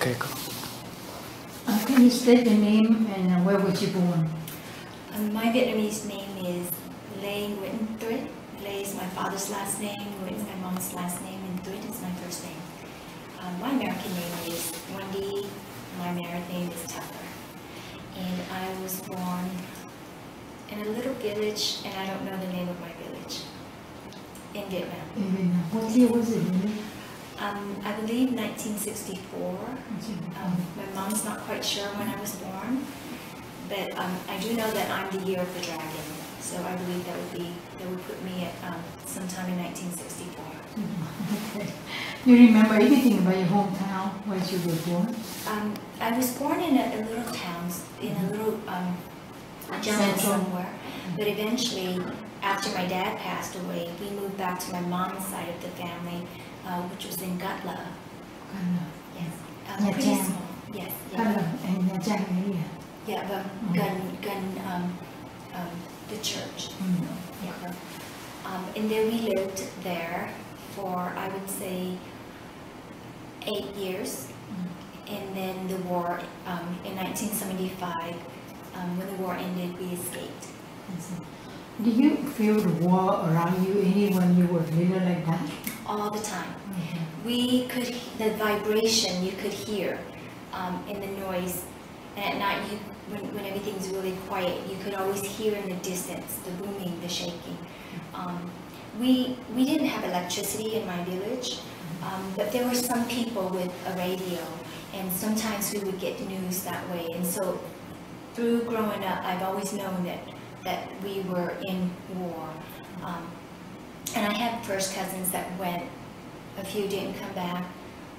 Okay, go. Uh, Can you state your name and uh, where was you born? Um, my Vietnamese name is Lê Nguyễn Tuyết. Lê is my father's last name, Nguyễn is my mom's last name, and Tuyết is my first name. Um, my American name is Wendy. My married name is Tucker. And I was born in a little village, and I don't know the name of my village, in Vietnam. In Vietnam. What year was it? Um, I believe 1964. Um, my mom's not quite sure when I was born, but um, I do know that I'm the year of the dragon. So I believe that would be that would put me at um, sometime in 1964. Okay. You remember anything about your hometown where you were born? Um, I was born in a, a little town, in a little um, jungle somewhere, but eventually, after my dad passed away, we moved back to my mom's side of the family, uh, which was in Gutla. Canada. Yes, um, Nha pretty Trang. small. Yes, yeah. Cam Ranh and Nha Trang area. Yeah, but Mhm. gun, gun, um, um, the church. Mm. Yeah. Um, and then we lived there for, I would say, eight years. And then the war, um, in 1975, um, when the war ended, we escaped. Do you feel the war around you any when you were little like that? All the time. Mhm. We could, the vibration you could hear um, in the noise. And at night, you, when, when everything's really quiet, you could always hear in the distance the booming, the shaking. Um, we, we didn't have electricity in my village, um, but there were some people with a radio, and sometimes we would get news that way. And so, through growing up, I've always known that, that we were in war. Um, and I had first cousins that went a few didn't come back.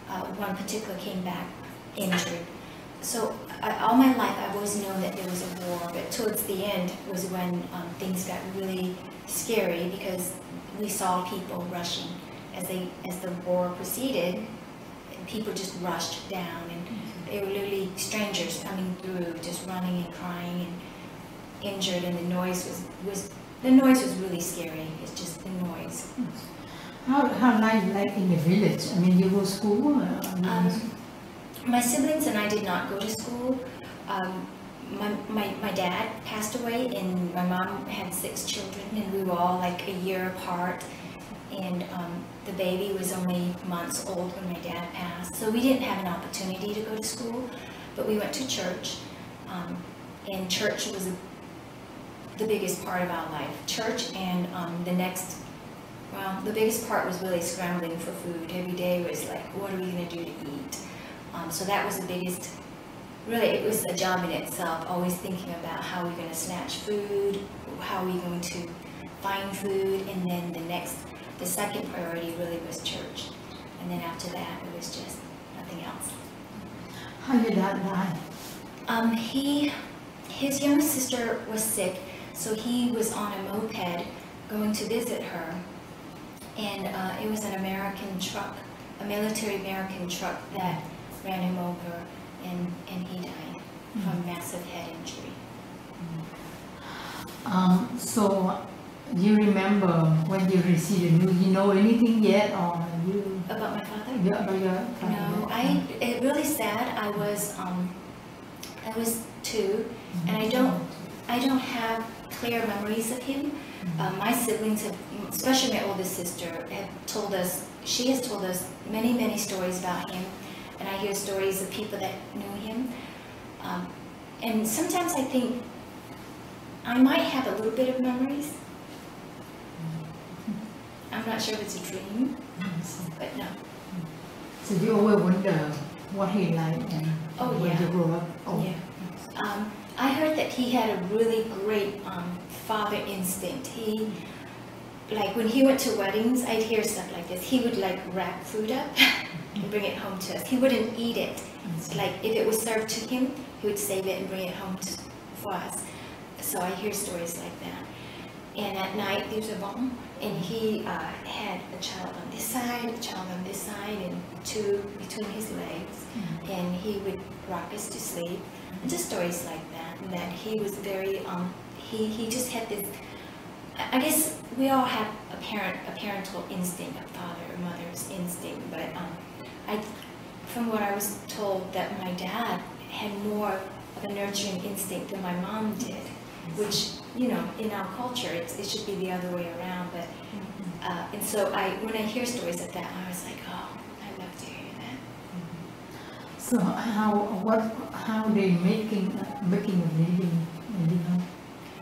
Uh, one particular came back injured. So I, all my life, I've always known that there was a war, but towards the end was when um, things got really scary because we saw people rushing as they as the war proceeded. People just rushed down, and they were literally strangers coming through, just running and crying and injured, and the noise was was the noise was really scary. It's just the noise. How, how life like in the village? I mean, you go to school? or- Um, my siblings and I did not go to school. Um, my, my, my dad passed away and my mom had six children and we were all like a year apart. And um, the baby was only months old when my dad passed. So we didn't have an opportunity to go to school, but we went to church. Um, and church was a, the biggest part of our life. Church and um, the next well, the biggest part was really scrambling for food. Every day was like, what are we going to do to eat? Um, so that was the biggest, really, it was a job in itself, always thinking about how we're going to snatch food, how are we going to find food, and then the next, the second priority really was church. And then after that, it was just nothing else. How your that die? Um, he, his younger sister was sick, so he was on a moped going to visit her. And uh, it was an American truck, a military American truck that ran him over, and, and he died from massive head injury. Um, so, do you remember when you received the news, you know anything yet or you, About my father? you about your father? No, I, it really sad. I was, um, I was two, and I don't, I don't have clear memories of him. Uh, my siblings have, especially my oldest sister, have told us, she has told us many, many stories about him. And I hear stories of people that knew him. Um, and sometimes I think I might have a little bit of memories. I'm not sure if it's a dream, but no. So you always wonder what he like and Oh, when yeah. you grow up? Oh, Yeah. Um, I heard that he had a really great um, father instinct. He, like when he went to weddings, I'd hear stuff like this. He would like wrap food up and bring it home to us. He wouldn't eat it. Like if it was served to him, he would save it and bring it home to, for us. So I hear stories like that. And at night, there's a bomb, and he uh, had a child on this side, a child on this side, and two between his legs. And he would rock us to sleep. And just stories like that. He was very, um, he, he just had this, I guess we all have a parent, a parental instinct, a father or mother's instinct, but um, I, from what I was told, that my dad had more of a nurturing instinct than my mom did, which, you know, in our culture, it's, it should be the other way around. But uh, and so I, when I hear stories like that, I was like, oh, I love to hear that. So how what how they making making a living? You know,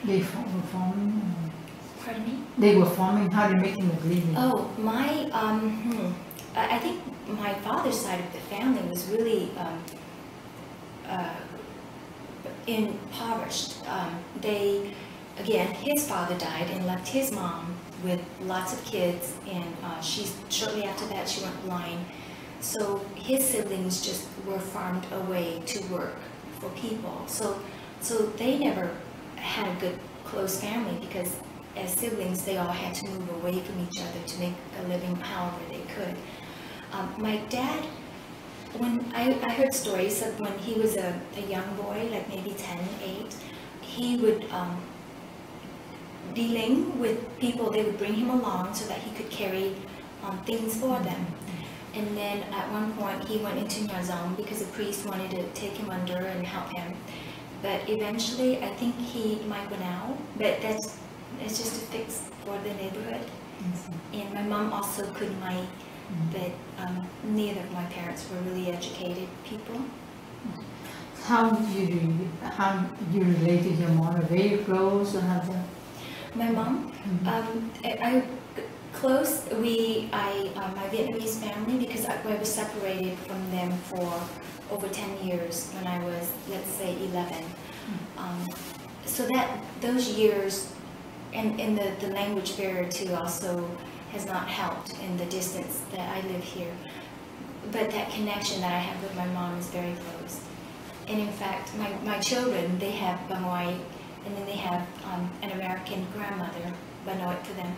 they were forming. uh, Pardon me? They were forming. How they making a living? Oh, my, um, hmm, I, I think my father's side of the family was really, um, uh, impoverished. Um, they, again, his father died and left his mom with lots of kids, and uh, she shortly after that she went blind. So his siblings just were farmed away to work for people. So, so they never had a good close family because as siblings they all had to move away from each other to make a living however they could. Um, my dad, when I, I heard stories of when he was a, a young boy, like maybe 10, 8, he would um, dealing with people, they would bring him along so that he could carry um, things for them. And then at one point, he went into nhà dòng because a priest wanted to take him under and help him. But eventually, I think he might went out, but that's, it's just a fix for the neighborhood. And my mom also could might, but um, neither of my parents were really educated people. How you how you relate to your mother? Very close or how the My mom, Um, I, I close. We, I, uh, my Vietnamese family, because I, I was separated from them for over ten years when I was, let's say, eleven. Um, so that those years, and, and the, the language barrier too also has not helped in the distance that I live here. But that connection that I have with my mom is very close. And in fact, my, my children, they have Bà Ngoại, and then they have um, an American grandmother, Bà Nội to them.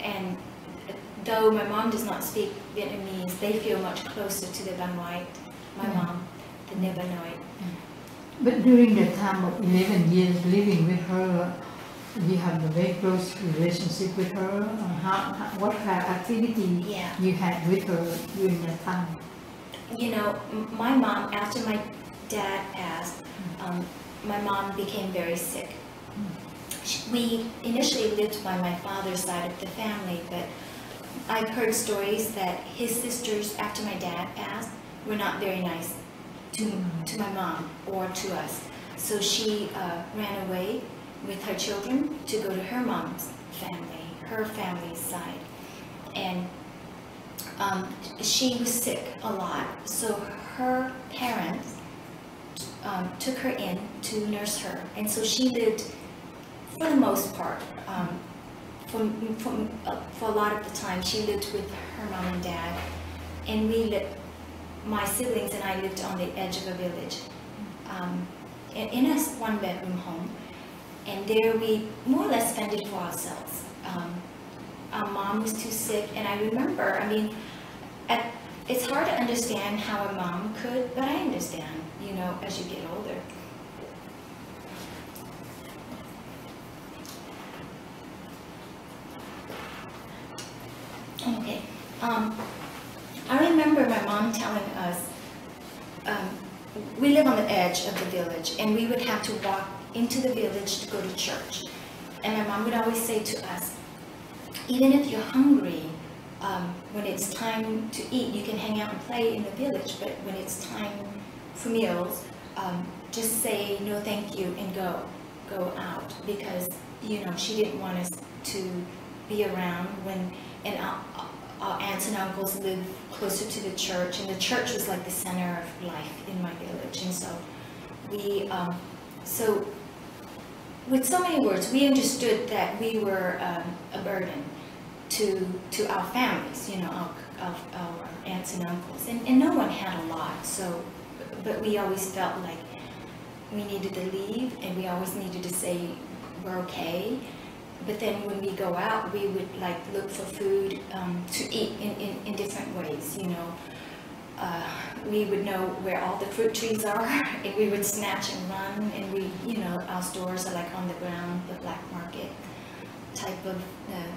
And though my mom does not speak Vietnamese, they feel much closer to the Banoit, my Mm. mom, than the Banoit. But during the time of 11 years living with her, you have a very close relationship with her. How, how, what kind of activity Yeah. you had with her during that time? You know, my mom, after my dad passed, um, my mom became very sick. We initially lived by my father's side of the family, but I've heard stories that his sisters, after my dad passed, were not very nice to, to my mom or to us. So she uh, ran away with her children to go to her mom's family, her family's side. And um, she was sick a lot, so her parents um, took her in to nurse her, and so she lived, for the most part, um, from, from, uh, for a lot of the time, she lived with her mom and dad, and we lived, my siblings and I lived on the edge of a village, um, in, in a one-bedroom home, and there we more or less fended for ourselves. Um, our mom was too sick, and I remember, I mean, at, it's hard to understand how a mom could, but I understand, you know, as you get older. Okay. Um, I remember my mom telling us, um, we live on the edge of the village, and we would have to walk into the village to go to church. And my mom would always say to us, even if you're hungry, um, when it's time to eat, you can hang out and play in the village, but when it's time for meals, um, just say no thank you and go, go out, because, you know, she didn't want us to be around when, and our, our aunts and uncles lived closer to the church, and the church was like the center of life in my village, and so we, um, so with so many words, we understood that we were um, a burden to to our families, you know, our, our, our aunts and uncles, and, and no one had a lot. So, but we always felt like we needed to leave, and we always needed to say we're okay. But then when we go out, we would like look for food um, to eat in, in, in different ways, you know. Uh, we would know where all the fruit trees are, and we would snatch and run, and we, you know, our stores are like on the ground, the black market type of uh,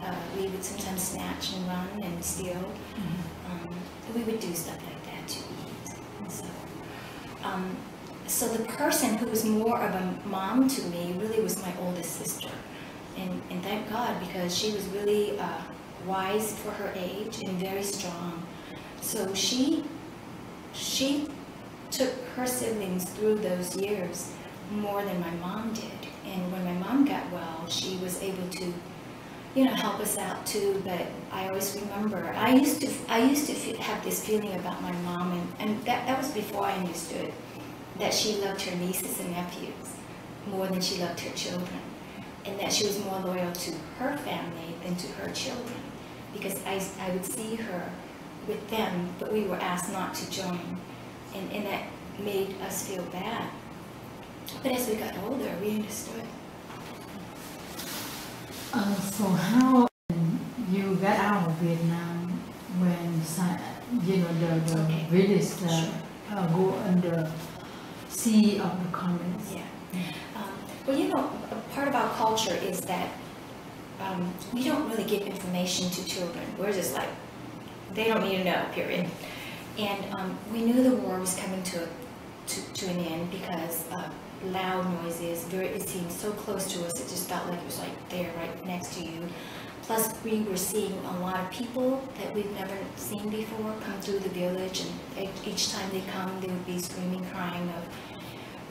Uh, we would sometimes snatch and run and steal. Um, we would do stuff like that to eat. And so, um, so the person who was more of a mom to me really was my oldest sister. And, and thank God because she was really uh, wise for her age and very strong. So she, she took her siblings through those years more than my mom did. And when my mom got well, she was able to, you know, help us out too. But I always remember, I used to, I used to have this feeling about my mom, and, and that, that was before I understood that she loved her nieces and nephews more than she loved her children, and that she was more loyal to her family than to her children, because I, I would see her with them, but we were asked not to join, and, and that made us feel bad. But as we got older, we understood. Uh, so how you got out of Vietnam when you know the, the Okay. British uh, Sure. uh, go under sea of the communists? Yeah. Um, well, you know, a part our culture is that um, we don't really give information to children. We're just like, they don't need to know, period. And um, we knew the war was coming to, to, to an end because loud noises, very, it seemed so close to us, it just felt like it was like there, right next to you. Plus, we were seeing a lot of people that we've never seen before come through the village, and each time they come, they would be screaming, crying of,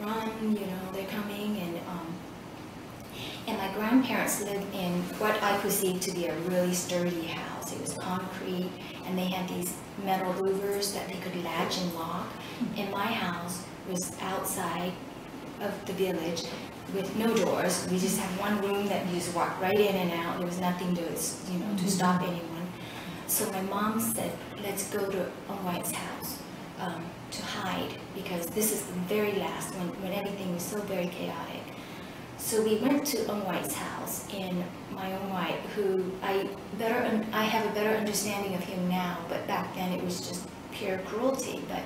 run, you know, they're coming, and, um, and my grandparents lived in what I perceived to be a really sturdy house. It was concrete, and they had these metal louvers that they could latch and lock. And my house was outside of the village with no doors. We just had one room that you just walk right in and out. There was nothing to, you know, to stop anyone. So my mom said, let's go to Ông Ngoại's house um, to hide because this is the very last when, when everything was so very chaotic. So we went to Ông Ngoại's house, and my Ông Ngoại, who I better, I have a better understanding of him now, but back then it was just pure cruelty. But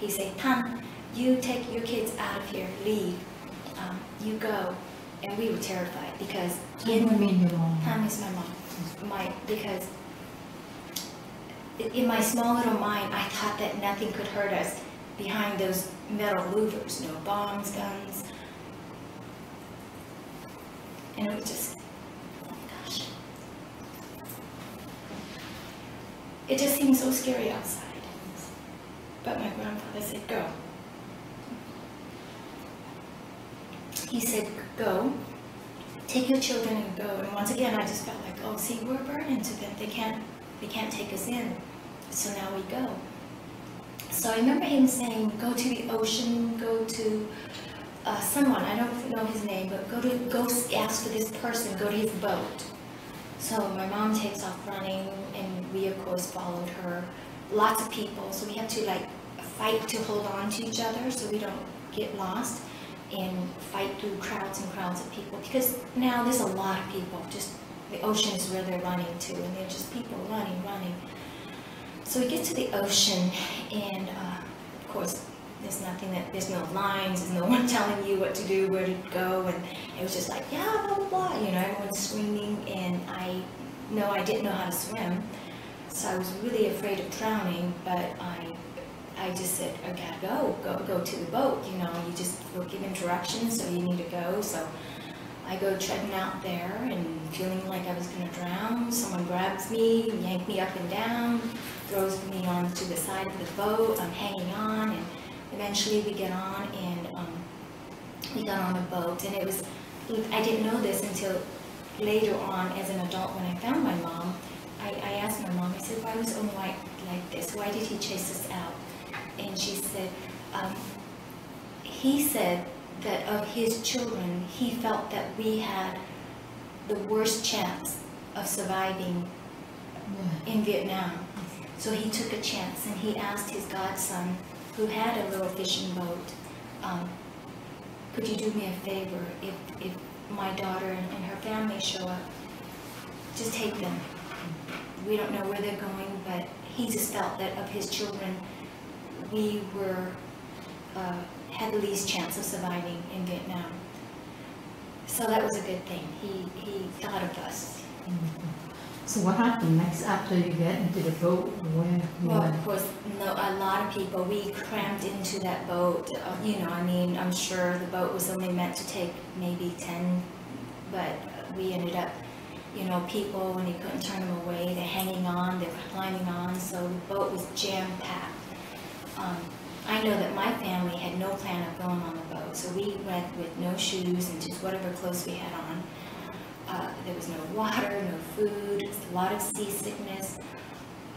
he said, Tan, you take your kids out of here, leave, um, you go. And we were terrified because In in mean your mom. Pam is my mom. My, because i- in my small little mind, I thought that nothing could hurt us behind those metal louvers, no bombs, guns. And it was just, oh my gosh. It just seemed so scary outside. But my grandfather said, go. He said, go, take your children and go. And once again, I just felt like, oh, see, we're burden to them. They can't, they can't take us in. So now we go. So I remember him saying, go to the ocean, go to uh, someone, I don't know his name, but go to, go ask for this person, go to his boat. So my mom takes off running, and we of course followed her. Lots of people, so we have to like fight to hold on to each other so we don't get lost and fight through crowds and crowds of people. Because now there's a lot of people, just the ocean is where they're running to, and they're just people running, running. So we get to the ocean, and uh, of course, there's nothing that, there's no lines, there's no one telling you what to do, where to go, and it was just like, yeah, blah, blah, blah, you know, everyone's screaming, and I know I didn't know how to swim, so I was really afraid of drowning, but I, I just said, gotta go, go, go to the boat, you know, you just were given directions, so you need to go, so I go treading out there and feeling like I was gonna drown. Someone grabs me, yank me up and down, throws me onto the side of the boat. I'm hanging on, and eventually we get on, and um, we got on a boat. And it was, I didn't know this until later on as an adult when I found my mom. I, I asked my mom, I said, why was Ông Ngoại like this? Why did he chase us out? And she said, um, he said that of his children, he felt that we had the worst chance of surviving Yeah. in Vietnam. So he took a chance and he asked his godson, who had a little fishing boat, um, could you do me a favor if, if my daughter and, and her family show up? Just take them. We don't know where they're going, but he just felt that of his children, we were, uh, had the least chance of surviving in Vietnam. So that was a good thing. He, he thought of us. So what happened next after you get into the boat? Where Well, went? of course, no, a lot of people, we crammed into that boat, uh, you know, I mean, I'm sure the boat was only meant to take maybe ten, but we ended up, you know, people, when you couldn't turn them away, they're hanging on, they're climbing on, so the boat was jam-packed. Um, I know that my family had no plan of going on the boat, so we went with no shoes and just whatever clothes we had on. Uh, there was no water, no food, a lot of seasickness.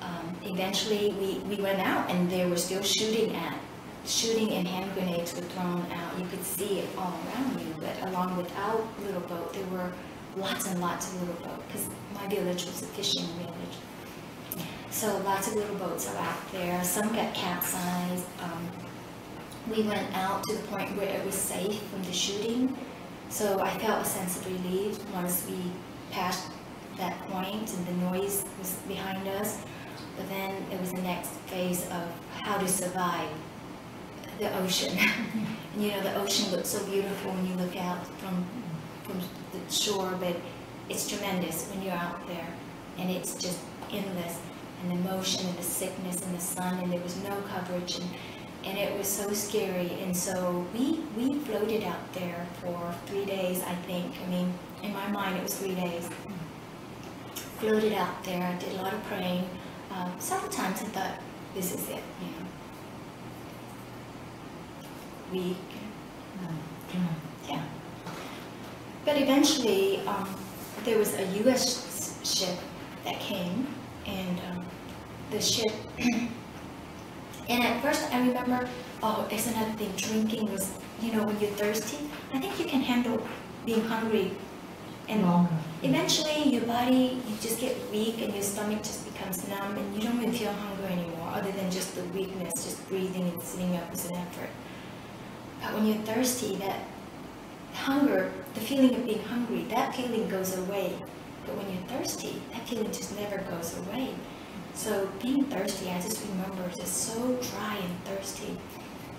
Um, eventually, we, we went out and they were still shooting at, shooting and hand grenades were thrown out. You could see it all around you, but along with our little boat, there were lots and lots of little boats, because my village was a fishing village. So lots of little boats are out there, some got capsized. Um, we went out to the point where it was safe from the shooting, so I felt a sense of relief once we passed that point and the noise was behind us. But then it was the next phase of how to survive the ocean. and you know, the ocean looks so beautiful when you look out from, from the shore, but it's tremendous when you're out there. And it's just endless. And the motion and the sickness and the sun, and there was no coverage. And, and it was so scary. And so we, we floated out there for three days, I think. I mean, in my mind, it was three days. Floated out there, I did a lot of praying. Uh, several times I thought, this is it, you know. Weak, Yeah. But eventually, um, there was a U.S. ship that came, and um, the ship. and at first, I remember, oh, it's another thing. Drinking was, you know, when you're thirsty. I think you can handle being hungry, and Longer. eventually, your body, you just get weak, and your stomach just becomes numb, and you don't even feel hunger anymore, other than just the weakness, just breathing and sitting up is an effort. But when you're thirsty, that hunger, the feeling of being hungry, that feeling goes away. But when you're thirsty, that feeling just never goes away. So being thirsty, I just remember just so dry and thirsty.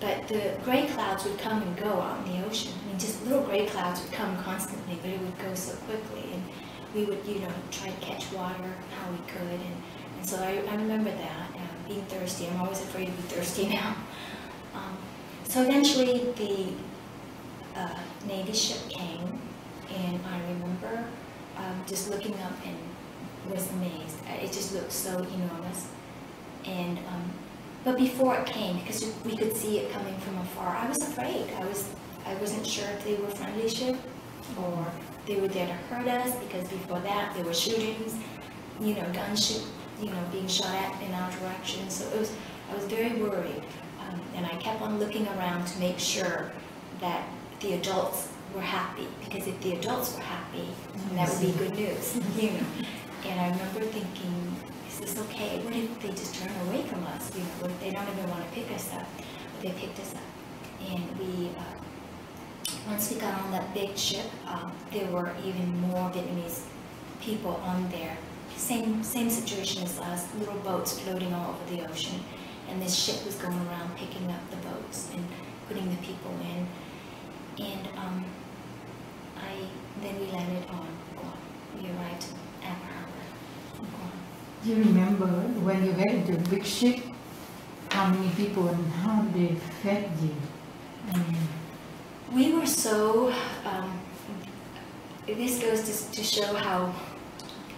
But the gray clouds would come and go out in the ocean. I mean, just little gray clouds would come constantly, but it would go so quickly. And we would, you know, try to catch water how we could. And, and so I, I remember that, uh, being thirsty. I'm always afraid to be thirsty now. Um, so eventually, the uh, Navy ship came, and I remember um, just looking up and was amazed. Uh, It just looked so enormous. And um, but before it came, because we could see it coming from afar, I was afraid. I was I wasn't sure if they were friendly ship or they were there to hurt us. Because before that, there were shootings, you know, gun shoot, you know, being shot at in our direction. So it was I was very worried. Um, and I kept on looking around to make sure that the adults were happy, because if the adults were happy, that would be good news, you know. And I remember thinking, is this okay? What if they just turn away from us? You know, they don't even want to pick us up? But they picked us up. And we, uh, once we got on that big ship, um, there were even more Vietnamese people on there. Same, same situation as us, little boats floating all over the ocean. And this ship was going around picking up the boats and putting the people in. And um, I, then we landed on Guam. We arrived. You remember when you into a big ship, how many people and how they fed you? We were so, um, this goes to, to show how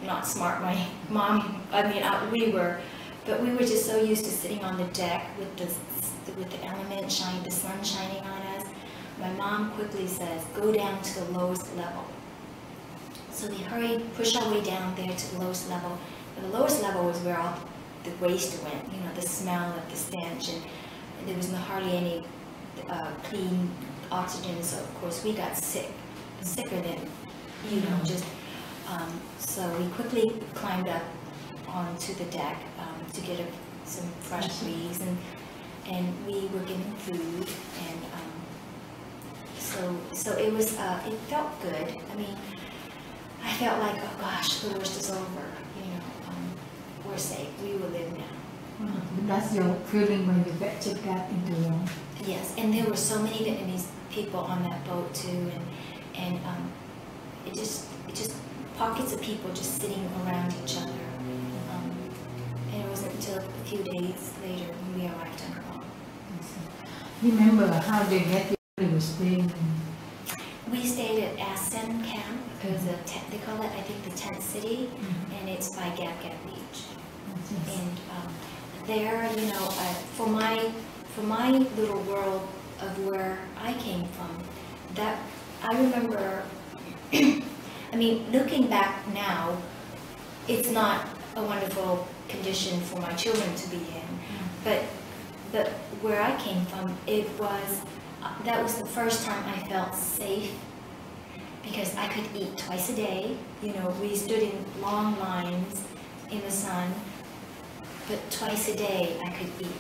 not smart my mom, I mean, uh, we were, but we were just so used to sitting on the deck with the, with the element shining, the sun shining on us. My mom quickly says, go down to the lowest level. So we hurried, push our way down there to the lowest level. The lowest level was where all the waste went, you know, the smell of the stench, and there was hardly any uh, clean oxygen, so of course we got sick, sicker than, you know, just, um, so we quickly climbed up onto the deck um, to get a, some fresh breeze, and, and we were given food, and um, so, so it was, uh, it felt good. I mean, I felt like, oh gosh, the worst is over, we're safe, we will live now. that's your feeling when you get checked out into the Yes, and there were so many Vietnamese people on that boat too, and and um, it just it just pockets of people just sitting around each other. Um, and it wasn't until a few days later when we arrived in Guam. Remember how they get you was staying? We stayed at Asan Camp. It was a tent, they call it, I think, the tent city, Mhm. and it's by Gab Gab Beach. Yes. And um, there, you know, uh, for my for my little world of where I came from, that I remember. I mean, looking back now, it's not a wonderful condition for my children to be in, but but where I came from, it was that was the first time I felt safe because I could eat twice a day. You know, we stood in long lines in the sun but twice a day I could eat.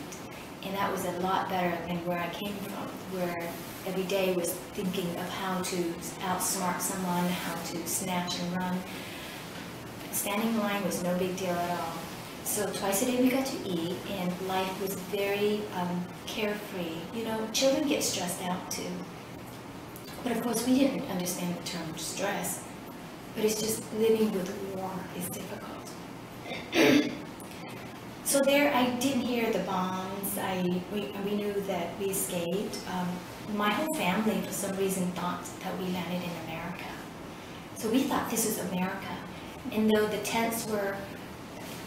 And that was a lot better than where I came from, where every day was thinking of how to outsmart someone, how to snatch and run. Standing in line was no big deal at all. So twice a day we got to eat, and life was very um, carefree. You know, children get stressed out too. But of course, we didn't understand the term stress. But it's just living with war is difficult. So there, I didn't hear the bombs. I we, we knew that we escaped. Um, my whole family, for some reason, thought that we landed in America. So we thought this was America. And though the tents were,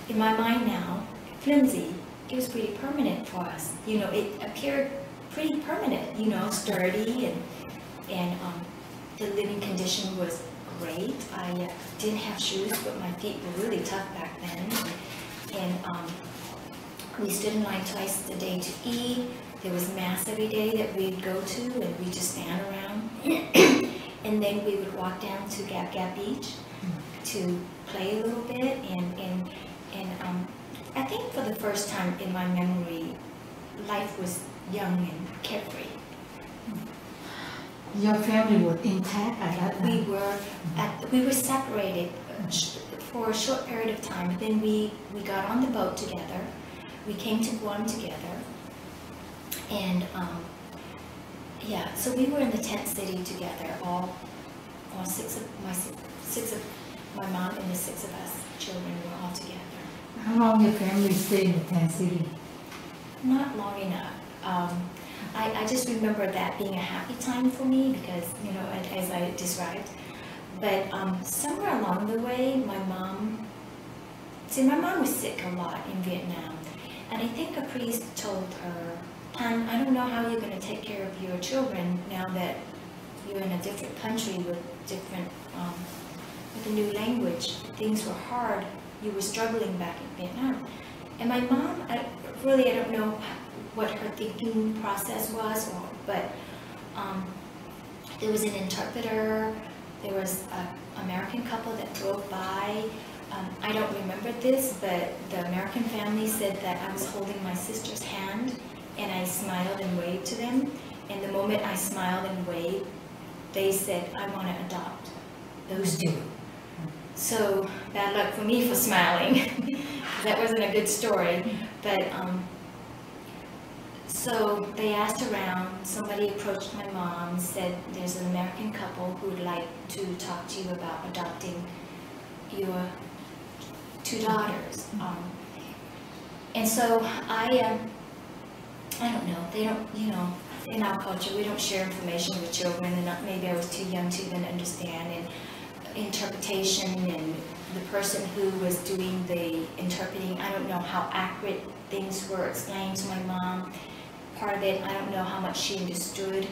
in my mind now, flimsy, it was pretty permanent for us. You know, it appeared pretty permanent. You know, sturdy and and um, the living condition was great. I uh, didn't have shoes, but my feet were really tough back then. And um, we stood in line twice a day to eat. There was mass every day that we'd go to, and we'd just stand around. and then we would walk down to Gab Gab Beach to play a little bit. And and and um, I think for the first time in my memory, life was young and carefree. Your family was intact at that We were at, we were separated for a short period of time. Then we, we got on the boat together. We came to Guam together. And, um, yeah, so we were in the tent city together, all, all six of, my, six of, my mom and the six of us children were all together. How long your family stayed in the tent city? Not long enough. Um, I, I just remember that being a happy time for me because, you know, as I described. But um, somewhere along the way, my mom, see, my mom was sick a lot in Vietnam. And I think a priest told her, Hon, I don't know how you're going to take care of your children now that you're in a different country with different, um, with a new language. Things were hard. You were struggling back in Vietnam. And my mom, I, really, I don't know what her thinking process was, but um, there was an interpreter. There was an American couple that drove by. Um, I don't remember this, but the American family said that I was holding my sister's hand, and I smiled and waved to them. And the moment I smiled and waved, they said, "I want to adopt those two." So bad luck for me for smiling. that wasn't a good story. But um, so they asked around. Somebody approached my mom, said there's an American couple who would like to talk to you about adopting your two daughters. Um, and so I, um, I don't know. They don't, you know, in our culture, we don't share information with children, and maybe I was too young to even understand. And interpretation and the person who was doing the interpreting, I don't know how accurate things were explained to my mom. Part of it, I don't know how much she understood.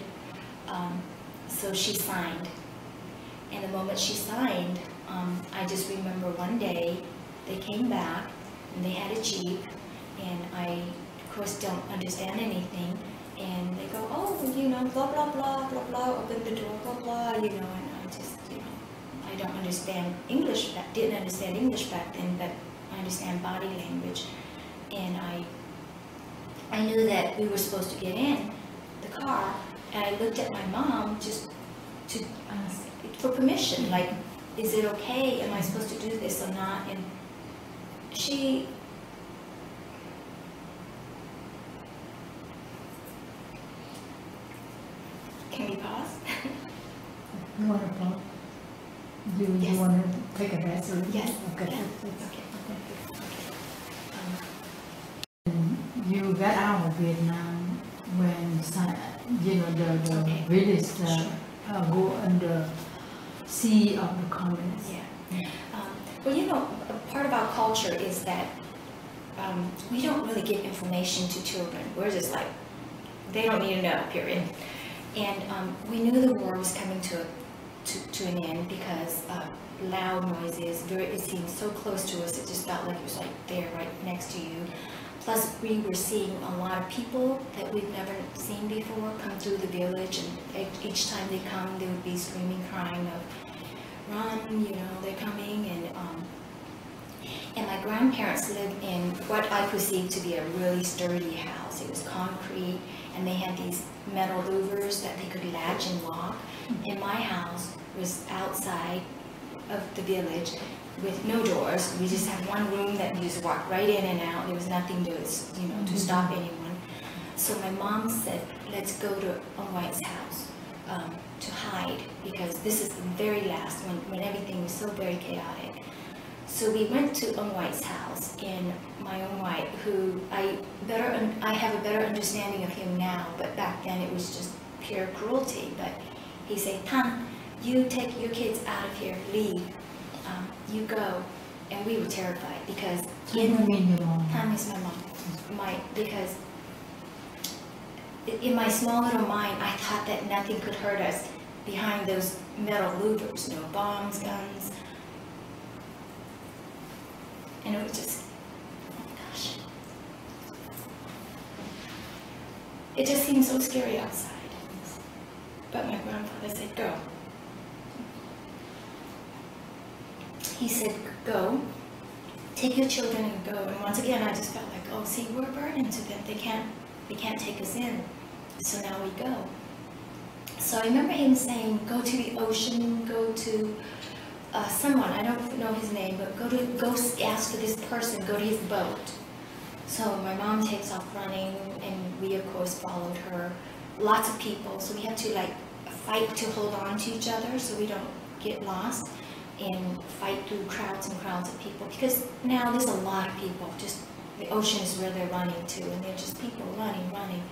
Um, so she signed. And the moment she signed, um, I just remember one day they came back and they had a Jeep and I, of course, don't understand anything. And they go, oh, you know, blah, blah, blah, blah, blah, open the door, blah, blah, you know, and I just, you know, I don't understand English, back, didn't understand English back then, but I understand body language. And I, I knew that we were supposed to get in the car, and I looked at my mom just to ask for permission, like, is it okay? Am I supposed to do this or not? And she Can we pause? You want to talk? Do you Yes. want to take a rest. or- Yes. Okay. Yeah. Okay. Um, You got out of Vietnam when, you know, the, the Okay. British uh, Sure. uh, go under sea of the communists. Yeah. Um, Well, you know, a part of our culture is that um, we don't really give information to children. We're just like, they don't need to know, period. And um, we knew the war was coming to, to, to an end because uh, loud noises, very, it seemed so close to us, it just felt like it was like there, right next to you. Plus, we were seeing a lot of people that we've never seen before come through the village, and each time they come, they would be screaming, crying of, run, you know, they're coming, and, um, and my grandparents lived in what I perceived to be a really sturdy house. It was concrete, and they had these metal louvers that they could latch and lock. And my house was outside of the village with no doors. We just had one room that you just walk right in and out. There was nothing to, you know, to stop anyone. So my mom said, let's go to Ông Ngoại's house um, to hide because this is the very last when, when everything was so very chaotic. So we went to Ông Ngoại's house and my Ông Ngoại, who I better, I have a better understanding of him now, but back then it was just pure cruelty. But he said, Tan, you take your kids out of here, leave, um, you go. And we were terrified because mean mom? Is my mom, my, because in my small little mind, I thought that nothing could hurt us behind those metal louvers, no bombs, guns. And it was just, oh my gosh. It just seemed so scary outside. But my grandfather said, go. He said, go, take your children and go. And once again, I just felt like, oh, see, we're a burden to them. They can't, they can't take us in. So now we go. So I remember him saying, go to the ocean, go to uh, someone, I don't know his name, but go to, go ask for this person, go to his boat. So my mom takes off running and we of course followed her. Lots of people, so we had to like fight to hold on to each other so we don't get lost and fight through crowds and crowds of people because now there's a lot of people, just the ocean is where they're running to and they're just people running, running.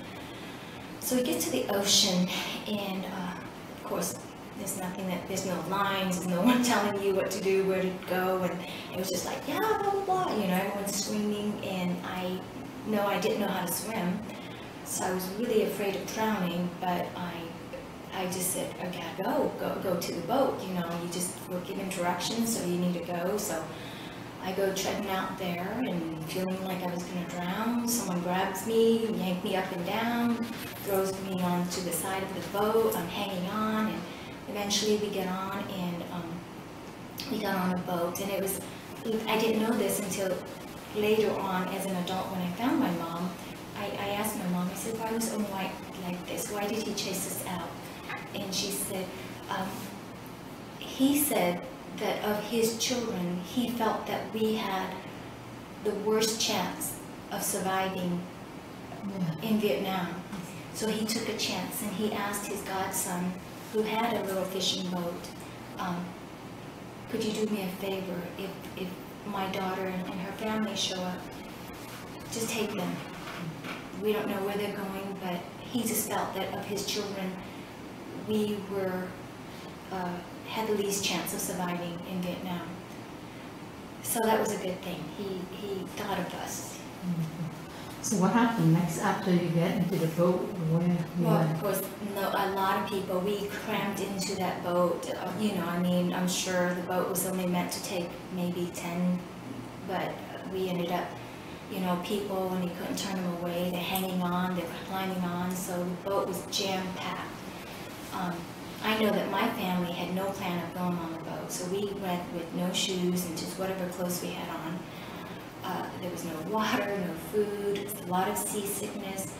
So we get to the ocean and uh, of course there's nothing that, there's no lines, there's no one telling you what to do, where to go, and it was just like, yeah, blah, blah, blah, you know, everyone's screaming, and I know I didn't know how to swim, so I was really afraid of drowning, but I, I just said, okay, go, go, go to the boat, you know, you just were given directions, so you need to go, so I go treading out there and feeling like I was gonna drown, someone grabs me, yank me up and down, throws me onto the side of the boat, I'm hanging on, and eventually we get on and um, we got on a boat and it was i didn't know this until later on as an adult when i found my mom. I, I asked my mom i said why was Ông Ngoại like this? Why did he chase us out and she said um, he said that of his children he felt that we had the worst chance of surviving Yeah. in Vietnam. So he took a chance and he asked his godson, who had a little fishing boat, um, could you do me a favor if, if my daughter and, and her family show up? Just take them. We don't know where they're going, but he just felt that of his children, we were, uh, had the least chance of surviving in Vietnam. So that was a good thing. He, he thought of us. So what happened next after you get into the boat? Where Well, went? of course, no, a lot of people, we crammed into that boat, uh, you know, I mean, I'm sure the boat was only meant to take maybe ten, but we ended up, you know, people, and you couldn't turn them away, they're hanging on, they're climbing on, so the boat was jam-packed. Um, I know that my family had no plan of going on the boat, so we went with no shoes and just whatever clothes we had on. Uh, there was no water, no food, a lot of seasickness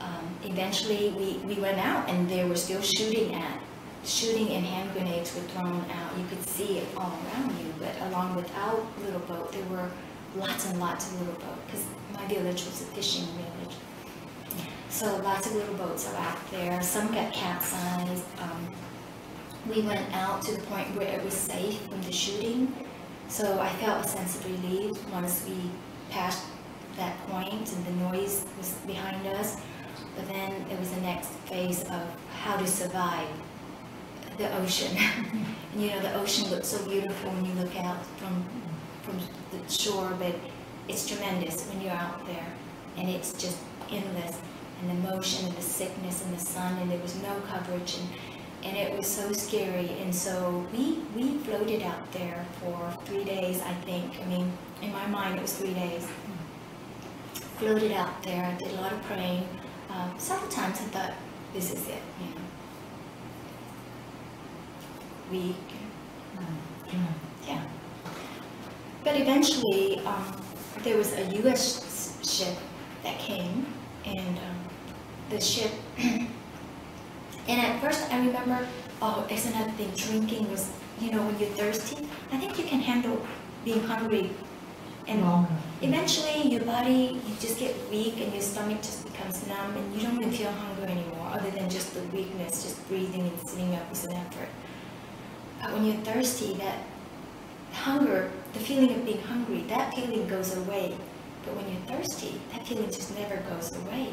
um, eventually we, we went out and they were still shooting at, shooting and hand grenades were thrown out. You could see it all around you, but along with our little boat, there were lots and lots of little boats because my village was a fishing village. So lots of little boats are out there. Some got capsized. Um, we went out to the point where it was safe from the shooting. So I felt a sense of relief once we passed that point and the noise was behind us. But then it was the next phase of how to survive the ocean. and, you know, the ocean looks so beautiful when you look out from from the shore, but it's tremendous when you're out there, and it's just endless. And the motion and the sickness and the sun, and there was no coverage, and and it was so scary. And so we we floated out there for three days, I think. I mean, in my mind, it was three days. Floated out there, did a lot of praying. Um, several times I thought, this is it, you know. We, yeah. But eventually, um, there was a U.S. ship that came, and um, the ship. and at first, I remember, oh, it's another thing. Drinking was, you know, when you're thirsty. I think you can handle being hungry, and Longer. eventually, your body you just get weak, and your stomach just becomes numb, and you don't even feel hunger anymore, other than just the weakness. Just breathing and sitting up is an effort. But when you're thirsty, that hunger, the feeling of being hungry, that feeling goes away. But when you're thirsty, that feeling just never goes away.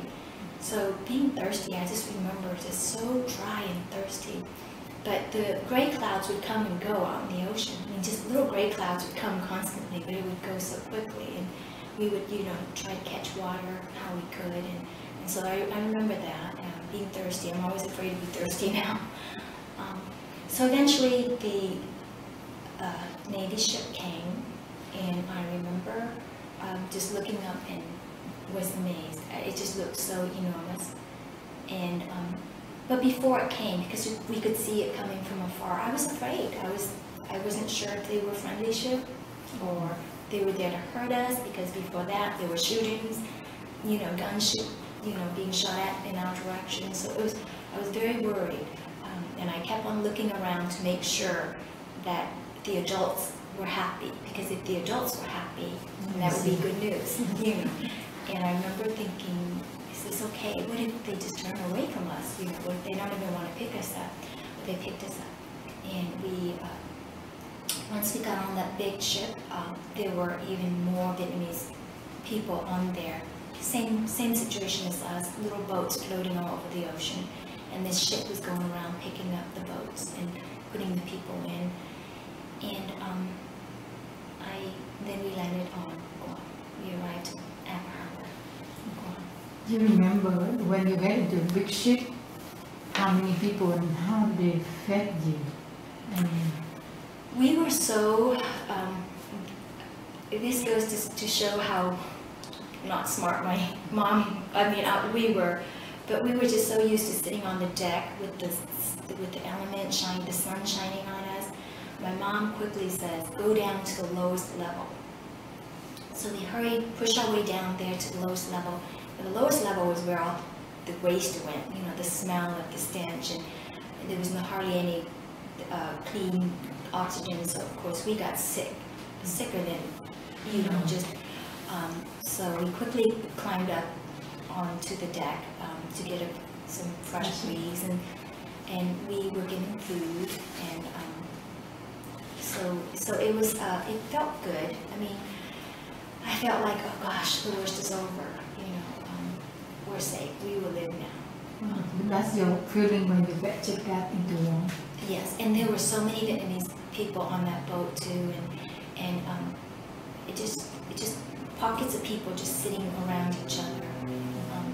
So being thirsty, I just remember just so dry and thirsty. But the gray clouds would come and go out in the ocean. I mean, just little gray clouds would come constantly, but it would go so quickly. And we would, you know, try to catch water how we could. And, and so I, I remember that, uh, being thirsty. I'm always afraid to be thirsty now. Um, so eventually the uh, Navy ship came, and I remember um, just looking up and was amazed. Uh, It just looked so enormous. And um, but before it came, because we could see it coming from afar, I was afraid. I was I wasn't sure if they were friendly ship or they were there to hurt us because before that there were shootings, you know, guns shoot, you know, being shot at in our direction. So it was I was very worried, um, and I kept on looking around to make sure that the adults were happy because if the adults were happy, that would be good news, you know. And I remember thinking, is this okay? What if they just turn away from us? You know, what if they don't even want to pick us up? But they picked us up, and we. Uh, once we got on that big ship, um, there were even more Vietnamese people on there. Same same situation as us, little boats floating all over the ocean, and this ship was going around picking up the boats and putting the people in. And um, I then we landed on Guam. We arrived. Do you remember when you into a big ship, how many people and how they fed you? We were so, um, this goes to, to show how not smart my mom, I mean, uh, we were, but we were just so used to sitting on the deck with the, with the element shining, the sun shining on us. My mom quickly says, go down to the lowest level. So we hurried, pushed our way down there to the lowest level. The lowest level was where all the waste went, you know, the smell of the stench, and there was no hardly any uh, clean oxygen, so of course we got sick, sicker than, you know, just, um, so we quickly climbed up onto the deck um, to get a, some fresh breeze, and, and we were getting food, and um, so, so it was, uh, it felt good. I mean, I felt like, oh gosh, the worst is over, we're safe, we will live now. uh, that's your feeling when you get checked out into one. Yes, and there were so many Vietnamese people on that boat too, and and um, it just it just pockets of people just sitting around each other. Um,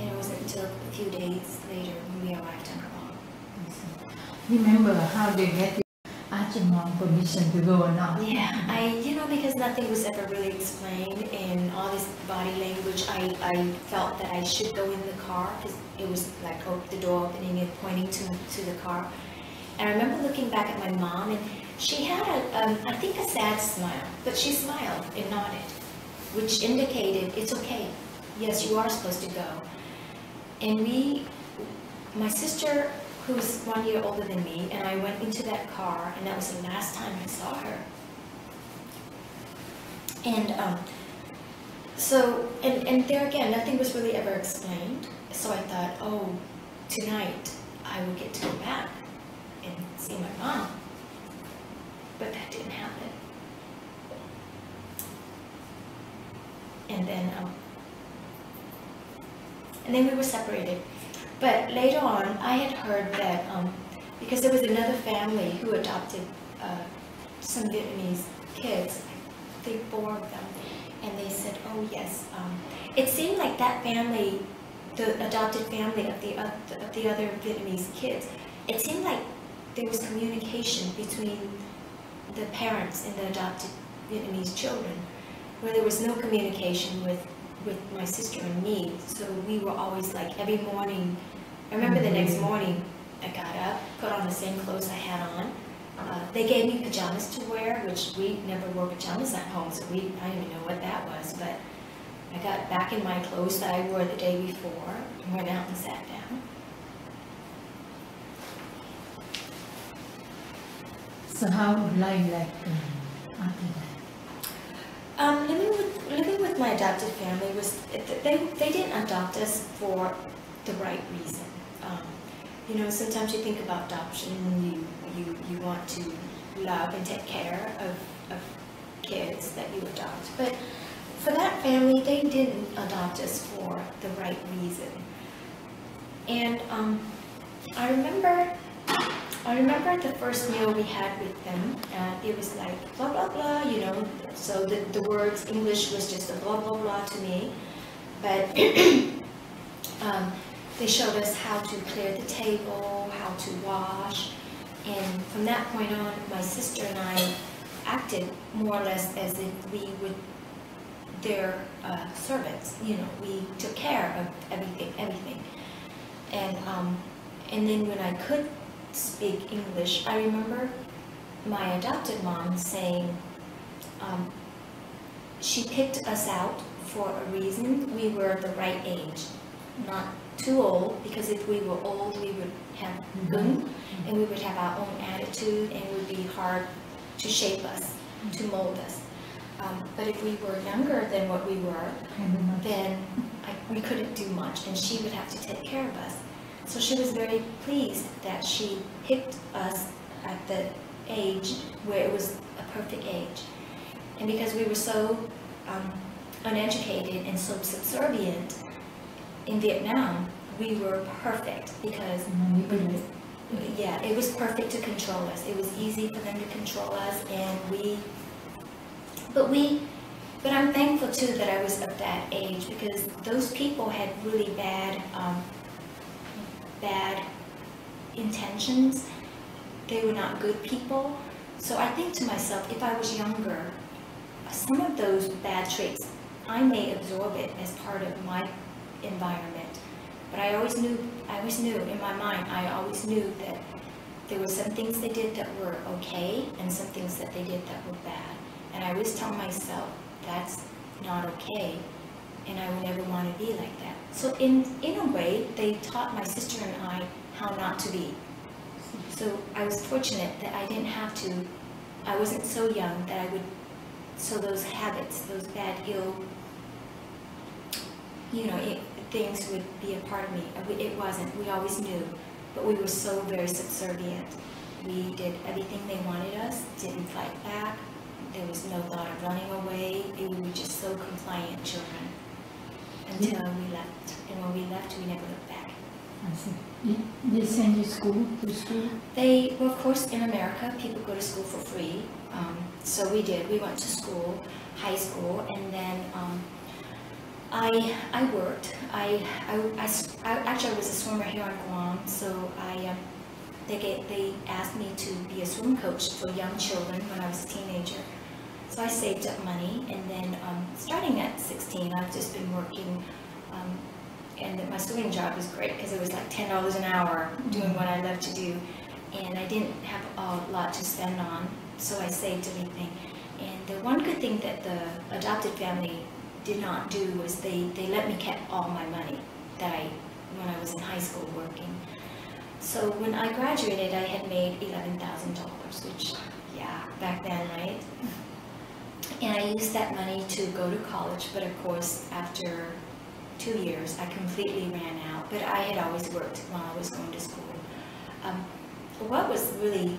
and it wasn't until a few days later when we arrived in Guam. Remember how they get ask your mom permission to go or not? Yeah, I you know because nothing was ever really explained in all this body language, I I felt that I should go in the car because it was like oh, the door opening and pointing to to the car. And I remember looking back at my mom, and she had a, um, I think, a sad smile, but she smiled and nodded, which indicated it's okay. Yes, you are supposed to go. And we, my sister, who's one year older than me, and I went into that car, and that was the last time I saw her. And um, so, and, and there again, nothing was really ever explained. So I thought, oh, tonight I will get to go back and see my mom. But that didn't happen. And then, um, and then we were separated. But later on, I had heard that um, because there was another family who adopted uh, some Vietnamese kids, I think four of them, and they said, oh yes, um, it seemed like that family, the adopted family of the, uh, of the other Vietnamese kids, it seemed like there was communication between the parents and the adopted Vietnamese children, where there was no communication with, with my sister and me. So we were always like every morning. I remember the next morning, I got up, put on the same clothes I had on. Uh, they gave me pajamas to wear, which we never wore pajamas at home, so we I didn't even know what that was. But I got back in my clothes that I wore the day before, and went out and sat down. So how would life like um, after that? Um, living with living with my adopted family was they they didn't adopt us for the right reason. You know, sometimes you think about adoption, and you you you want to love and take care of of kids that you adopt, but for that family, they didn't adopt us for the right reason. And um, I remember I remember the first meal we had with them, and it was like blah blah blah, you know. So the, the words English was just a blah blah blah to me, but um, they showed us how to clear the table, how to wash, and from that point on, my sister and I acted more or less as if we would their uh, servants. You know, we took care of everything, everything, and um, and then when I could speak English. I remember my adopted mom saying um, she picked us out for a reason. We were the right age, not too old, because if we were old, we would have gung, and we would have our own attitude, and it would be hard to shape us, to mold us. Um, but if we were younger than what we were, of much. then I, we couldn't do much, and she would have to take care of us. So she was very pleased that she picked us at the age where it was a perfect age. And because we were so um, uneducated and so subservient in Vietnam, we were perfect because yeah, it was perfect to control us. It was easy for them to control us, and we, but we, but I'm thankful too that I was of that age because those people had really bad, um, bad intentions. They were not good people. So I think to myself, if I was younger, some of those bad traits, I may absorb it as part of my environment. But I always knew, I always knew in my mind, I always knew that there were some things they did that were okay and some things that they did that were bad. And I always tell myself, that's not okay, and I would never want to be like that. So in, in a way, they taught my sister and I how not to be. So I was fortunate that I didn't have to, I wasn't so young that I would, so those habits, those bad, ill, you know, it, things would be a part of me. Uh, It wasn't, we always knew, but we were so very subservient. We did everything they wanted us, didn't fight back, there was no thought of running away, we were just so compliant children until we left. And when we left, we never looked back. I see. Did they send you school, to school? They, well, of course, in America, people go to school for free. Um, so we did. We went to school, high school, and then um, I I worked. I, I, I I- actually I was a swimmer here in Guam. So I um, they get they asked me to be a swim coach for young children when I was a teenager. So I saved up money, and then um, starting at 16, I've just been working. Um, and my swimming job was great because it was like ten dollars an hour doing what I love to do, and I didn't have a lot to spend on, so I saved everything. And the one good thing that the adopted family did not do was they, they let me keep all my money that I when I was in high school working. So when I graduated, I had made eleven thousand dollars, which yeah, back then, right? And I used that money to go to college, but of course, after two years, I completely ran out. But I had always worked while I was going to school. Um, what was really,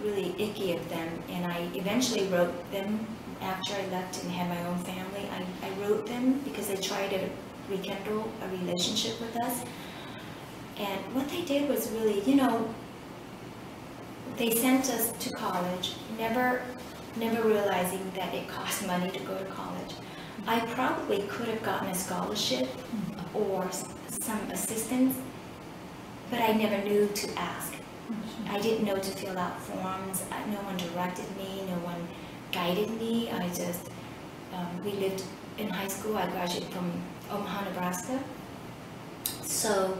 really icky of them, and I eventually wrote them after I left and had my own family. I, I wrote them because they tried to rekindle a relationship with us. And what they did was really, you know, they sent us to college, never, never realizing that it cost money to go to college. I probably could have gotten a scholarship or some assistance, but I never knew to ask. I didn't know to fill out forms. No one directed me. No one guided me. I just, um, we lived in high school. I graduated from Omaha, Nebraska. So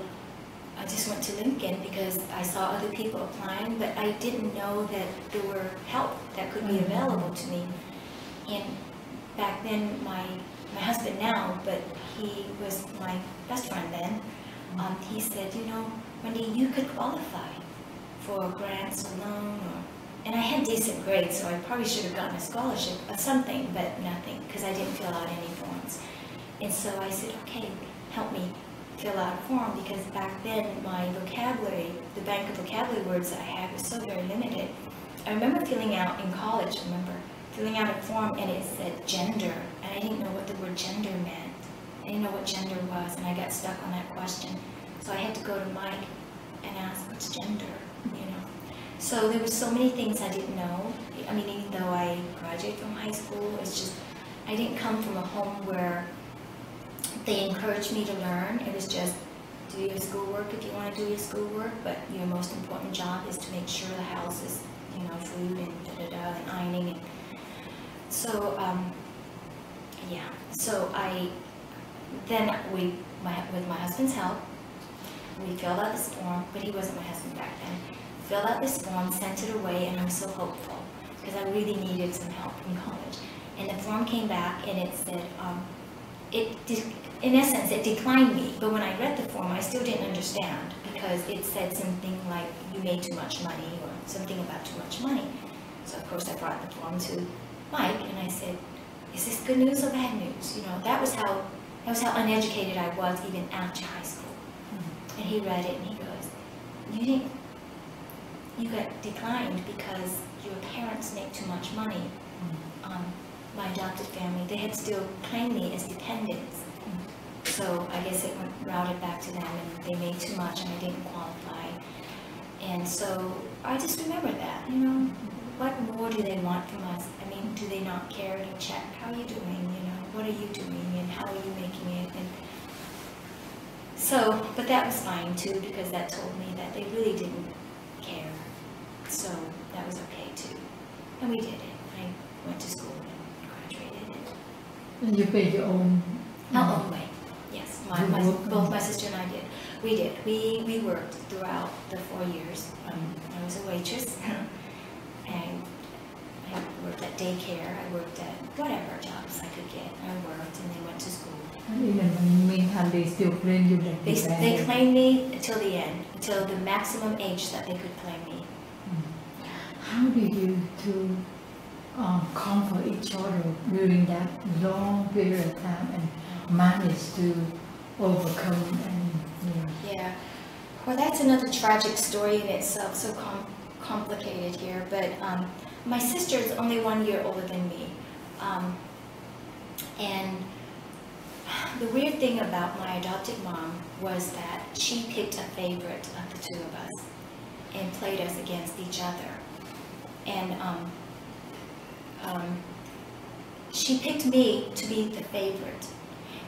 I just went to Lincoln because I saw other people applying, but I didn't know that there were help that could be Mhm. available to me. And back then, my, my husband now, but he was my best friend then, um, he said, you know, Wendy, you could qualify for grants or loan or, and I had decent grades, so I probably should have gotten a scholarship or something, but nothing, because I didn't fill out any forms. And so I said, okay, help me fill out a form, because back then, my vocabulary, the bank of vocabulary words that I had was so very limited. I remember filling out in college, remember, filling out a form and it said gender, and I didn't know what the word gender meant. I didn't know what gender was, and I got stuck on that question. So I had to go to Mike and ask, what's gender, you know? So there were so many things I didn't know. I mean, even though I graduated from high school, it's just, I didn't come from a home where they encouraged me to learn. It was just, do your schoolwork if you want to do your schoolwork, but your most important job is to make sure the house is, you know, food and da-da-da, and ironing. And so, um, yeah, so I, then we, my, with my husband's help, we filled out this form, but he wasn't my husband back then. Filled out this form, sent it away, and I'm so hopeful, because I really needed some help in college. And the form came back and it said, um, it, in essence, it declined me, but when I read the form, I still didn't understand, because it said something like, you made too much money, or something about too much money. So of course I brought the form to Mike, and I said, is this good news or bad news? You know, that was how, that was how uneducated I was even after high school. And he read it and he goes, you didn't, you get declined because your parents make too much money. Um, my adopted family, they had still claimed me as dependents. So I guess it went routed back to them and they made too much and I didn't qualify. And so I just remember that, you know, what more do they want from us? I mean, do they not care to check, how are you doing, you know, what are you doing and how are you making it? And so, but that was fine too, because that told me that they really didn't that was okay too. And we did it. I went to school and graduated. And you paid your own. Our own way. Yes, my, my, both my sister and I did. We did. We, we worked throughout the four years. Um, I was a waitress. and I worked at daycare. I worked at whatever jobs I could get. I worked and they went to school. And even in the meantime, they still claim you They, they claimed me until the end, until the maximum age that they could claim me. How did you two um, comfort each other during that long period of time and manage to overcome and, you know, Yeah. Well, that's another tragic story in itself, so com- complicated here. But um, my sister is only one year older than me. Um, and the weird thing about my adopted mom was that she picked a favorite of the two of us and played us against each other. And um, um, she picked me to be the favorite.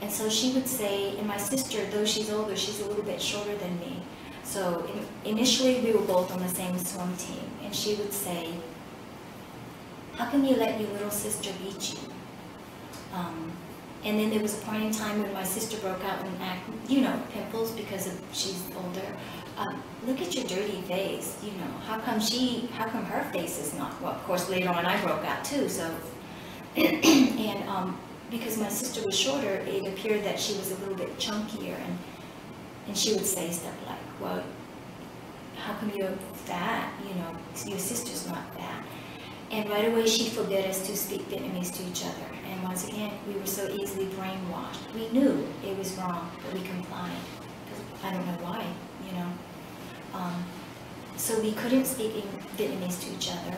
And so she would say, and my sister, though she's older, she's a little bit shorter than me. So in, initially we were both on the same swim team. And she would say, how come you let your little sister beat you? Um, and then there was a point in time when my sister broke out in act, you know, pimples because of she's older. Um, look at your dirty face, you know. How come she? How come her face is not? Well, of course, later on I broke out too. So, and um, because my sister was shorter, it appeared that she was a little bit chunkier, and and she would say stuff like, "Well, how come you're fat? You know, your sister's not fat." And right away she forbid us to speak Vietnamese to each other. And once again, we were so easily brainwashed. We knew it was wrong, but we complied. I don't know why, you know. Um, so we couldn't speak in Vietnamese to each other.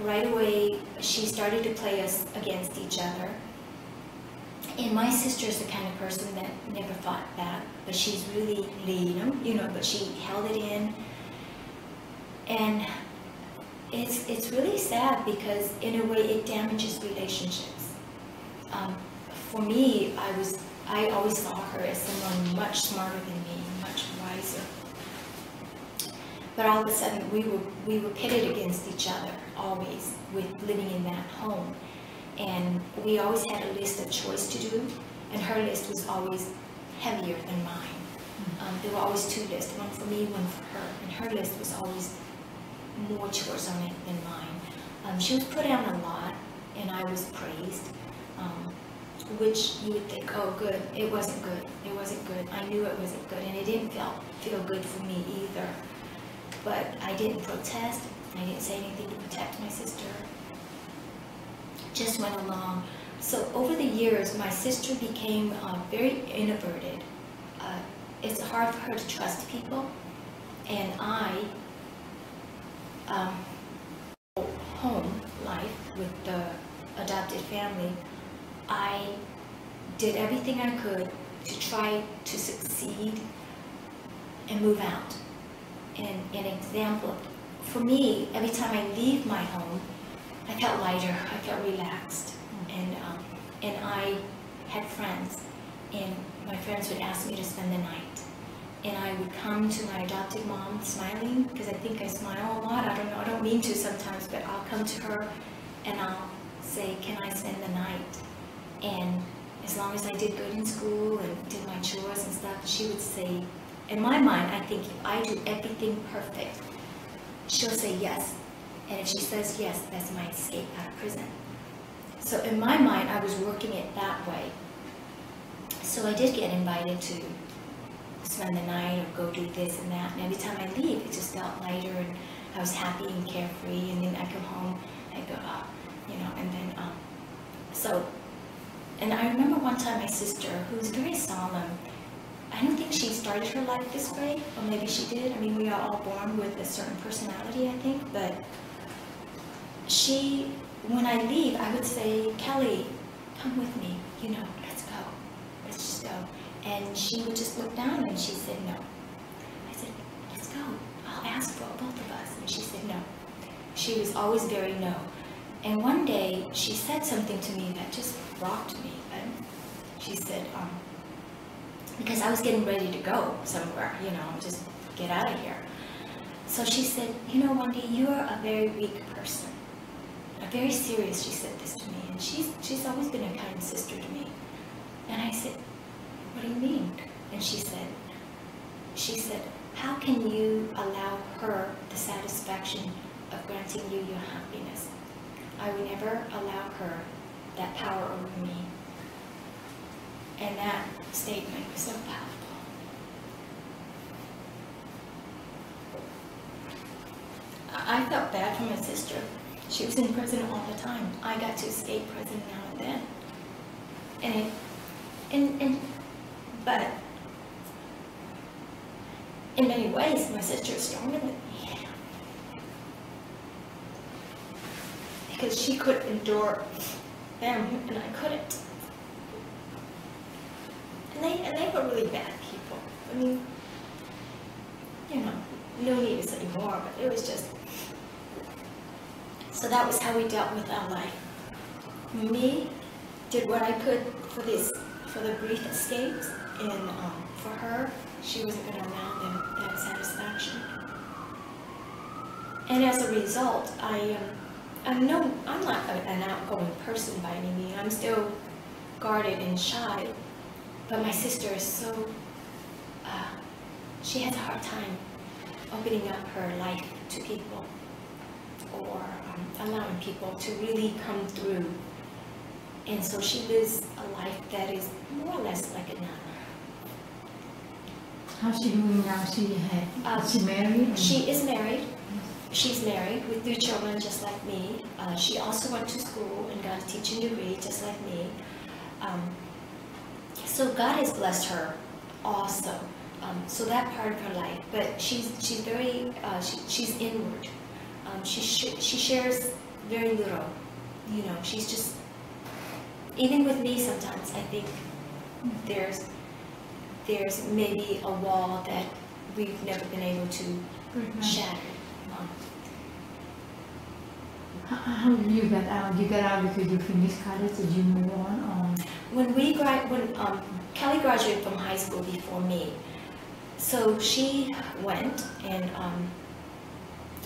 Right away, she started to play us against each other. And my sister is the kind of person that never fought back, but she's really lean, you know, but she held it in. And it's, it's really sad because in a way it damages relationships. Um, for me, I was, I always saw her as someone much smarter than me, much wiser. But all of a sudden, we were, we were pitted against each other, always, with living in that home. And we always had a list of chores to do, and her list was always heavier than mine. Um, there were always two lists, one for me, one for her, and her list was always more chores on it than mine. Um, she was put on a lot, and I was praised, um, which you would think, oh, good. It wasn't good. It wasn't good. I knew it wasn't good, and it didn't feel feel good for me either. But I didn't protest. I didn't say anything to protect my sister. Just went along. So over the years, my sister became uh, very introverted. Uh, it's hard for her to trust people, and I, um, home life with the adopted family, I did everything I could to try to succeed and move out an, an example. For me, every time I leave my home, I felt lighter, I felt relaxed, and um, and I had friends, and my friends would ask me to spend the night, and I would come to my adopted mom smiling because I think I smile a lot. I don't know, I don't mean to sometimes, but I'll come to her, and I'll say, "Can I spend the night?" And as long as I did good in school and did my chores and stuff, she would say, in my mind, I think if I do everything perfect, she'll say yes. And if she says yes, that's my escape out of prison. So in my mind, I was working it that way. So I did get invited to spend the night or go do this and that. And every time I leave, it just felt lighter and I was happy and carefree. And then I come home, I go, oh, you know, and then, um, so, and I remember one time my sister, who was very solemn, I don't think she started her life this way, or maybe she did. I mean, we are all born with a certain personality, I think, but she, when I leave, I would say, Kelly, come with me, you know, let's go, let's just go. And she would just look down and she said, no. I said, let's go, I'll ask for both of us. And she said, no. She was always very no. And one day, she said something to me that just rocked me. And she said, um, because I was getting ready to go somewhere, you know, just get out of here. So she said, you know, Wendy, you're a very weak person. A very serious, she said this to me. And she's, she's always been a kind sister to me. And I said, what do you mean? And she said, she said, how can you allow her the satisfaction of granting you your happiness? I would never allow her that power over me. And that statement was so powerful. I felt bad for my sister. She was in prison all the time. I got to escape prison now and then. And, it, and, and but in many ways, my sister is stronger than me. Because she could endure them and I couldn't. And they, and they were really bad people. I mean, you know, no need to say more, but it was just, so that was how we dealt with our life. Me did what I could for this, for the brief escapes, and um, for her, she wasn't going to allow them that satisfaction. And as a result, I, um, I'm no, I'm not an outgoing person by any means. I'm still guarded and shy, but my sister is so, uh, she has a hard time opening up her life to people or um, allowing people to really come through. And so she lives a life that is more or less like a nun. How's she doing now? She had, uh, is she married? She is married. She's married with three children just like me. Uh, she also went to school and got a teaching degree just like me. Um, so God has blessed her also. Um, so that part of her life, but she's she's very uh, she, she's inward. Um, she sh- she shares very little. You know, she's just even with me sometimes. I think there's there's maybe a wall that we've never been able to shatter. How, did you get out? You got out because you finished college? Did you move on? Or? when we grad when um, Kelly graduated from high school before me, so she went and um,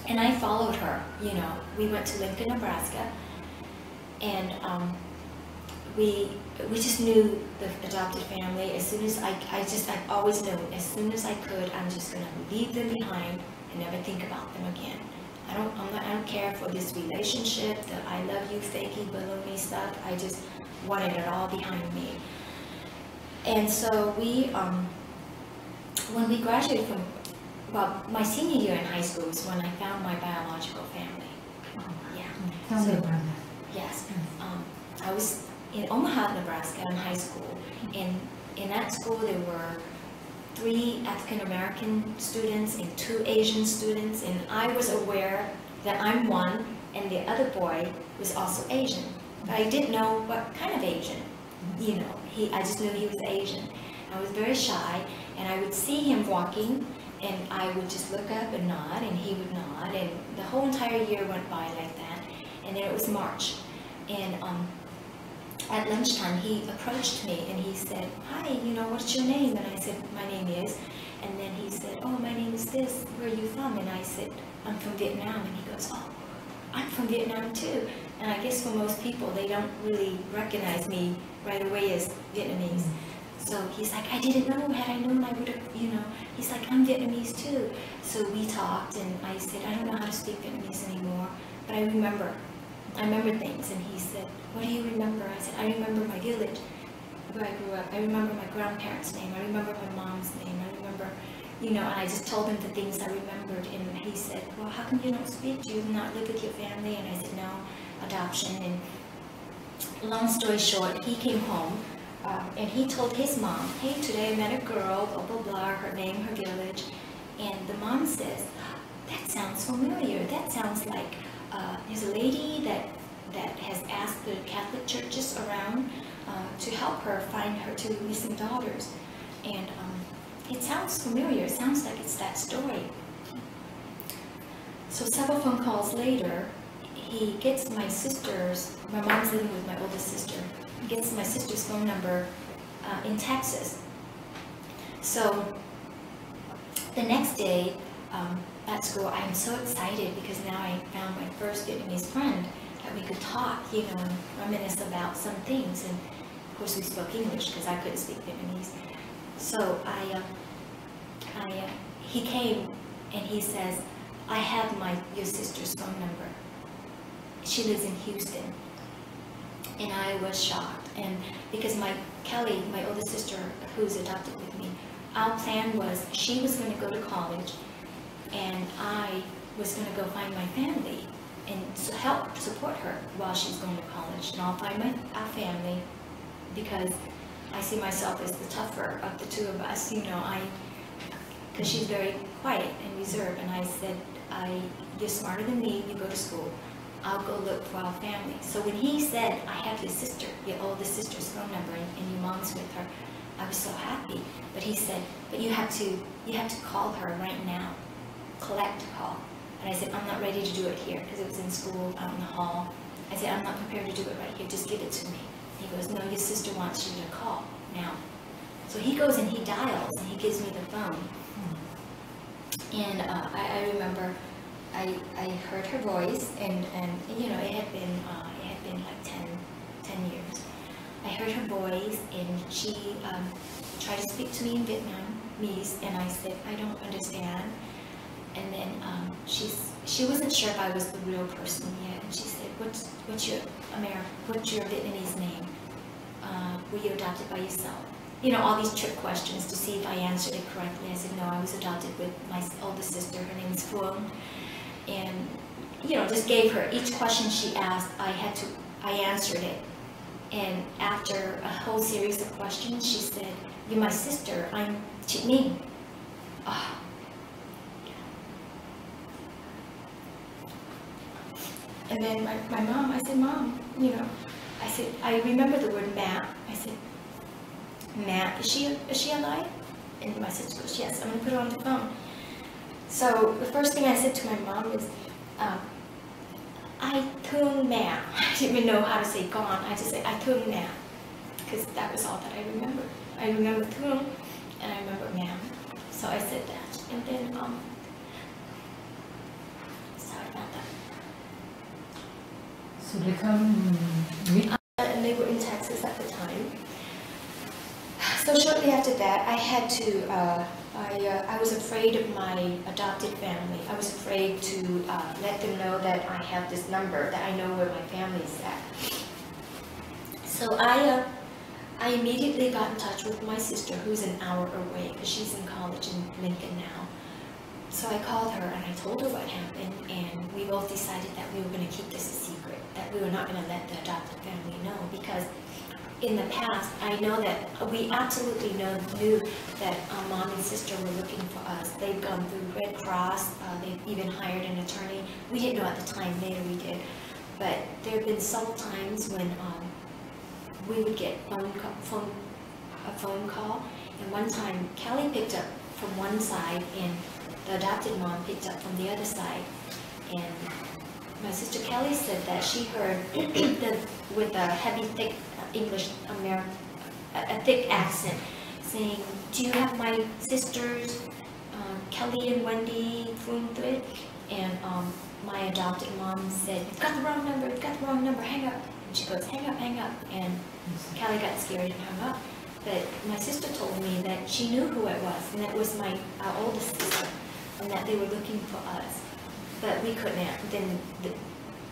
and I followed her. You know, we went to Lincoln, Nebraska, and um, we we just knew the adopted family. As soon as I I just I always knew as soon as I could, I'm just gonna leave them behind and never think about them again. I don't I'm not, I don't care for this relationship, the I love you, fakey, me stuff. I just wanted it all behind me. And so we um when we graduated from well, my senior year in high school was when I found my biological family. Oh, Yeah. Tell me about that. Yes. Um, I was in Omaha, Nebraska in high school. And in that school, there were three African American students and two Asian students. And I was aware that I'm one and the other boy was also Asian. But I didn't know what kind of Asian. You know, he, I just knew he was Asian. I was very shy and I would see him walking and I would just look up and nod and he would nod. And the whole entire year went by like that. And then it was March. And um, at lunchtime, he approached me and he said, Hi, you know, what's your name? And I said, My name is. And then he said, Oh, my name is this. Where are you from? And I said, I'm from Vietnam. And he goes, Oh, I'm from Vietnam too. And I guess for most people, they don't really recognize me right away as Vietnamese. So he's like, I didn't know. Had I known, I would have, you know. He's like, I'm Vietnamese too. So we talked, and I said, I don't know how to speak Vietnamese anymore, but I remember. I remember things. And he said, What do you remember? I said, I remember my village where I grew up. I remember my grandparents' name. I remember my mom's name. I remember, you know, and I just told him the things I remembered. And he said, Well, how come you don't speak? Do you not live with your family? And I said, No, adoption. And long story short, he came home um, and he told his mom, Hey, today I met a girl, blah, blah, blah, her name, her village. And the mom says, That sounds familiar. That sounds like uh, there's a lady that, that has asked the Catholic churches around uh, to help her find her two missing daughters. And um, it sounds familiar. It sounds like it's that story. So several phone calls later, he gets my sister's, my mom's living with my oldest sister, he gets my sister's phone number uh, in Texas. So the next day um, at school, I'm so excited because now I found my first Vietnamese friend that we could talk, you know, and reminisce about some things. And of course, we spoke English because I couldn't speak Vietnamese. So I, uh, I, uh, he came and he says, I have my your sister's phone number. She lives in Houston. And I was shocked. And because my Kelly, my older sister, who's adopted with me, our plan was she was going to go to college, and I was going to go find my family and help support her while she's going to college. And I'll find my our family because I see myself as the tougher of the two of us. You know, I because she's very quiet and reserved. And I said, I, you're smarter than me, you go to school. I'll go look for our family. So when he said, I have your sister, your oldest sister's phone number, and, and your mom's with her, I was so happy. But he said, but you have to, you have to call her right now, collect call. And I said, I'm not ready to do it here because it was in school, out in the hall. I said, I'm not prepared to do it right here. Just give it to me. He goes, no, your sister wants you to call now. So he goes and he dials and he gives me the phone. And uh, I, I remember I, I heard her voice and, and you know, it had been, uh, it had been like 10, 10 years. I heard her voice and she um, tried to speak to me in Vietnamese and I said, I don't understand. And then um, she's, she wasn't sure if I was the real person yet. And she said, what's, what's your American, what's your Vietnamese name? Uh, were you adopted by yourself? You know, all these trick questions to see if I answered it correctly. I said, no, I was adopted with my oldest sister. Her name is Phuong. And, you know, just gave her each question she asked, I had to, I answered it. And after a whole series of questions, she said, you're my sister, I'm Chi Minh. And then my, my mom, I said, Mom, you know, I said, I remember the word Matt. I said, Matt, is she, is she alive? And my sister goes, yes, I'm gonna put her on the phone. So the first thing I said to my mom is, um, I thương mẹ. I didn't even know how to say gone. I just said, I thương mẹ. Because that was all that I remember. I remember thương and I remember mẹ. So I said that. And then, um, sorry about that. So they come meet and they were in Texas at the time. So shortly after that, I had to, uh, I, uh, I was afraid of my adopted family. I was afraid to uh, let them know that I have this number, that I know where my family is at. So I, uh, I immediately got in touch with my sister, who's an hour away, because she's in college in Lincoln now. So I called her and I told her what happened, and we both decided that we were going to keep this a secret, that we were not going to let the adopted family know, because in the past, I know that we absolutely know, knew that uh, mom and sister were looking for us. They've gone through Red Cross, uh, they've even hired an attorney. We didn't know at the time, later we did. But there have been several times when um, we would get phone, call, phone, a phone call, and one time Kelly picked up from one side and the adopted mom picked up from the other side. And my sister Kelly said that she heard with a heavy, thick English American, a, thick accent, saying, "Do you have my sisters, um, Kelly and Wendy Thuy?" And um, my adopted mom said, "You've got the wrong number. You've got the wrong number. Hang up." And she goes, "Hang up, hang up." And Kelly got scared and hung up. But my sister told me that she knew who it was, and that it was my our oldest sister, and that they were looking for us. But we couldn't. Then the,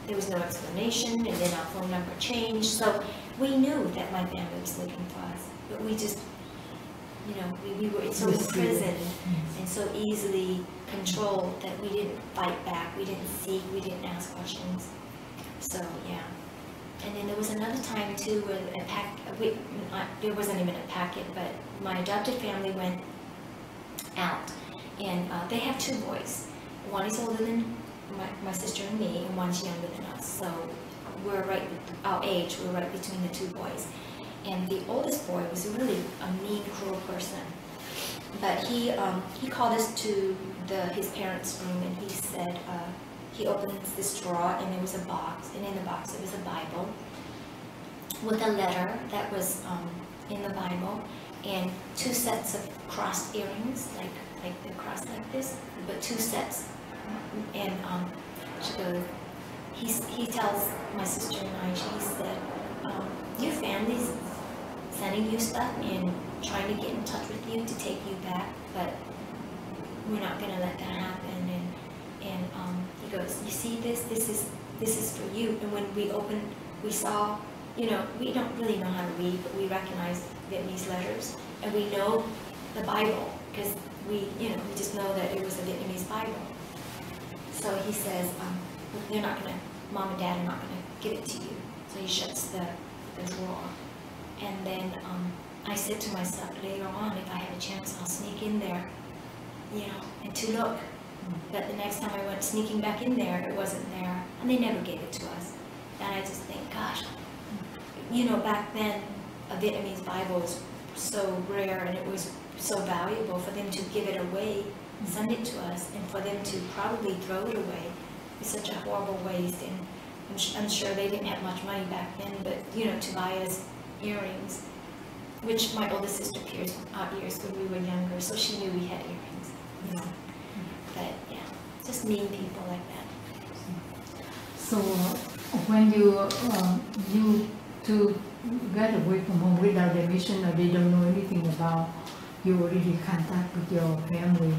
there was no explanation, and then our phone number changed. So we knew that my family was looking for us, but we just, you know, we, we were so imprisoned and so easily controlled that we didn't fight back, we didn't seek, we didn't ask questions. So, yeah. And then there was another time too where a pack, we, there wasn't even a packet, but my adopted family went out and uh, they have two boys. One is older than my, my sister and me, and one's younger than us. So we're right, our age, we're right between the two boys. And the oldest boy was really a mean, cruel person. But he, um, he called us to the, his parents' room and he said, uh, he opened this drawer and there was a box, and in the box it was a Bible with a letter that was um, in the Bible and two sets of crossed earrings, like like the cross like this, but two sets. And um, she goes, he tells my sister and I, he said, um, your family's sending you stuff and trying to get in touch with you to take you back, but we're not going to let that happen. And, and um, he goes, you see this? This is, this is for you. And when we opened, we saw, you know, we don't really know how to read, but we recognize Vietnamese letters. And we know the Bible because we, you know, we just know that it was a Vietnamese Bible. So he says, um, they're not going to mom and dad are not going to give it to you. So he shuts the, the drawer. And then um, I said to myself later on, if I have a chance, I'll sneak in there, you know, and to look. But the next time I went sneaking back in there, it wasn't there. And they never gave it to us. And I just think, gosh, you know, back then, a Vietnamese Bible was so rare and it was so valuable for them to give it away, send it to us, and for them to probably throw it away is such a horrible waste. And I'm, I'm, sure they didn't have much money back then, but you know, to buy us earrings, which my older sister pierced our ears when we were younger, so she knew we had earrings. You know, but yeah, just mean people like that. So uh, when you uh, you to get away from home without a mission or they don't know anything about you already contact with your family.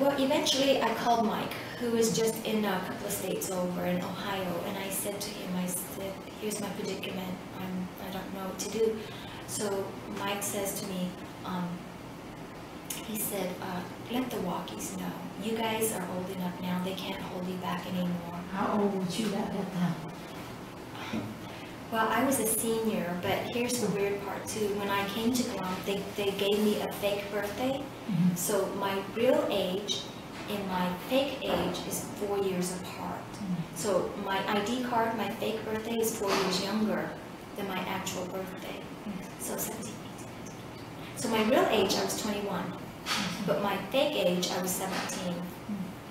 Well, eventually I called Mike who was just in a couple of states over in Ohio, and I said to him, I said, here's my predicament, I'm, I don't know what to do. So Mike says to me, um, he said, uh, let the walkies know. You guys are old enough now, they can't hold you back anymore. How old were you at that time? Well, I was a senior, but here's the weird part too. When I came to Guam, they, they gave me a fake birthday. Mm -hmm. So my real age and my fake age is four years apart. So my ID card, my fake birthday is four years younger than my actual birthday. So 17, 18, So my real age, I was 21. But my fake age, I was 17.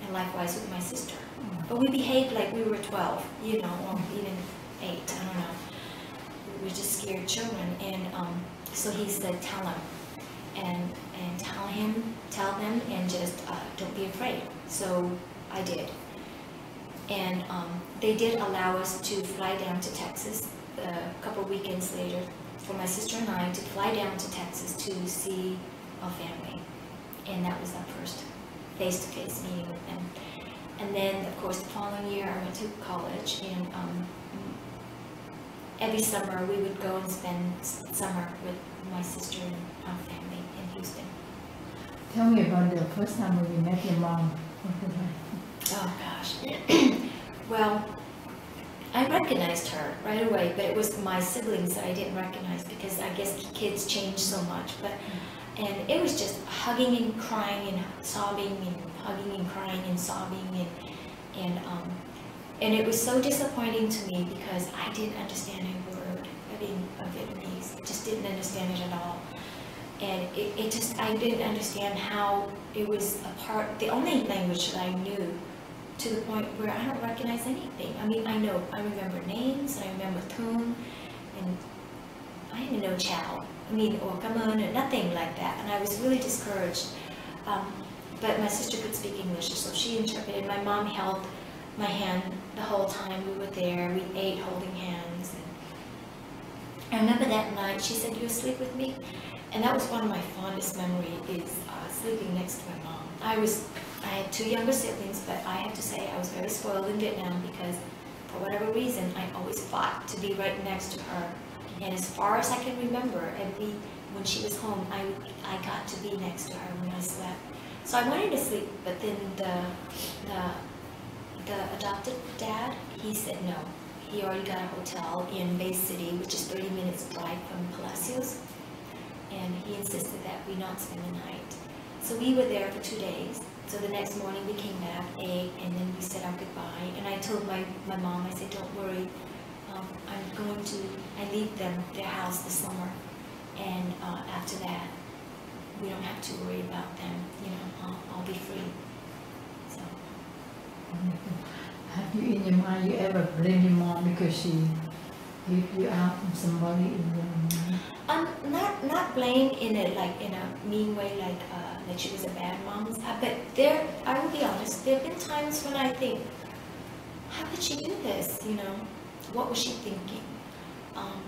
And likewise with my sister. But we behaved like we were 12, you know, or even 8, I don't know. We were just scared children. And um, so he said, tell him. And, and tell him, tell them, and just uh, don't be afraid. So I did. And um, they did allow us to fly down to Texas a couple weekends later for my sister and I to fly down to Texas to see our family. And that was our first face-to-face meeting with them. And then, of course, the following year I went to college and um, every summer we would go and spend summer with my sister and our family in Houston. Tell me about the first time when you met your mom. Oh gosh. well, I recognized her right away, but it was my siblings that I didn't recognize because I guess kids change so much. But and it was just hugging and crying and sobbing and hugging and crying and sobbing and and um and it was so disappointing to me because I didn't understand a word of, being, of Vietnamese. I just didn't understand it at all. And it, it just, I didn't understand how it was a part, the only language that I knew to the point where I don't recognize anything. I mean, I know, I remember names, I remember Thun, and I even know Chow. I mean, or Gamun, or nothing like that. And I was really discouraged. Um, but my sister could speak English, so she interpreted. My mom held my hand the whole time we were there. We ate holding hands. And I remember that night, she said, you asleep with me? And that was one of my fondest memories, is uh, sleeping next to my mom. I was I had two younger siblings, but I have to say I was very spoiled in Vietnam because for whatever reason, I always fought to be right next to her. And as far as I can remember, every when she was home, I, I got to be next to her when I slept. So I wanted to sleep, but then the, the, the adopted dad, he said no. He already got a hotel in Bay City, which is 30 minutes drive from Palacios. And he insisted that we not spend the night. So we were there for two days. So the next morning we came back, and then we said our goodbye. And I told my, my mom, I said, don't worry, um, I'm going to, I leave them their house this summer. And uh, after that, we don't have to worry about them, you know, I'll, I'll be free. Have you in your mind, you ever blame your mom because she gave you out from somebody in your mind? Um, not, not blame in a, like, in a mean way, like, uh, that she was a bad mom. But there, I will be honest, there have been times when I think, how could she do this? You know, what was she thinking? Um,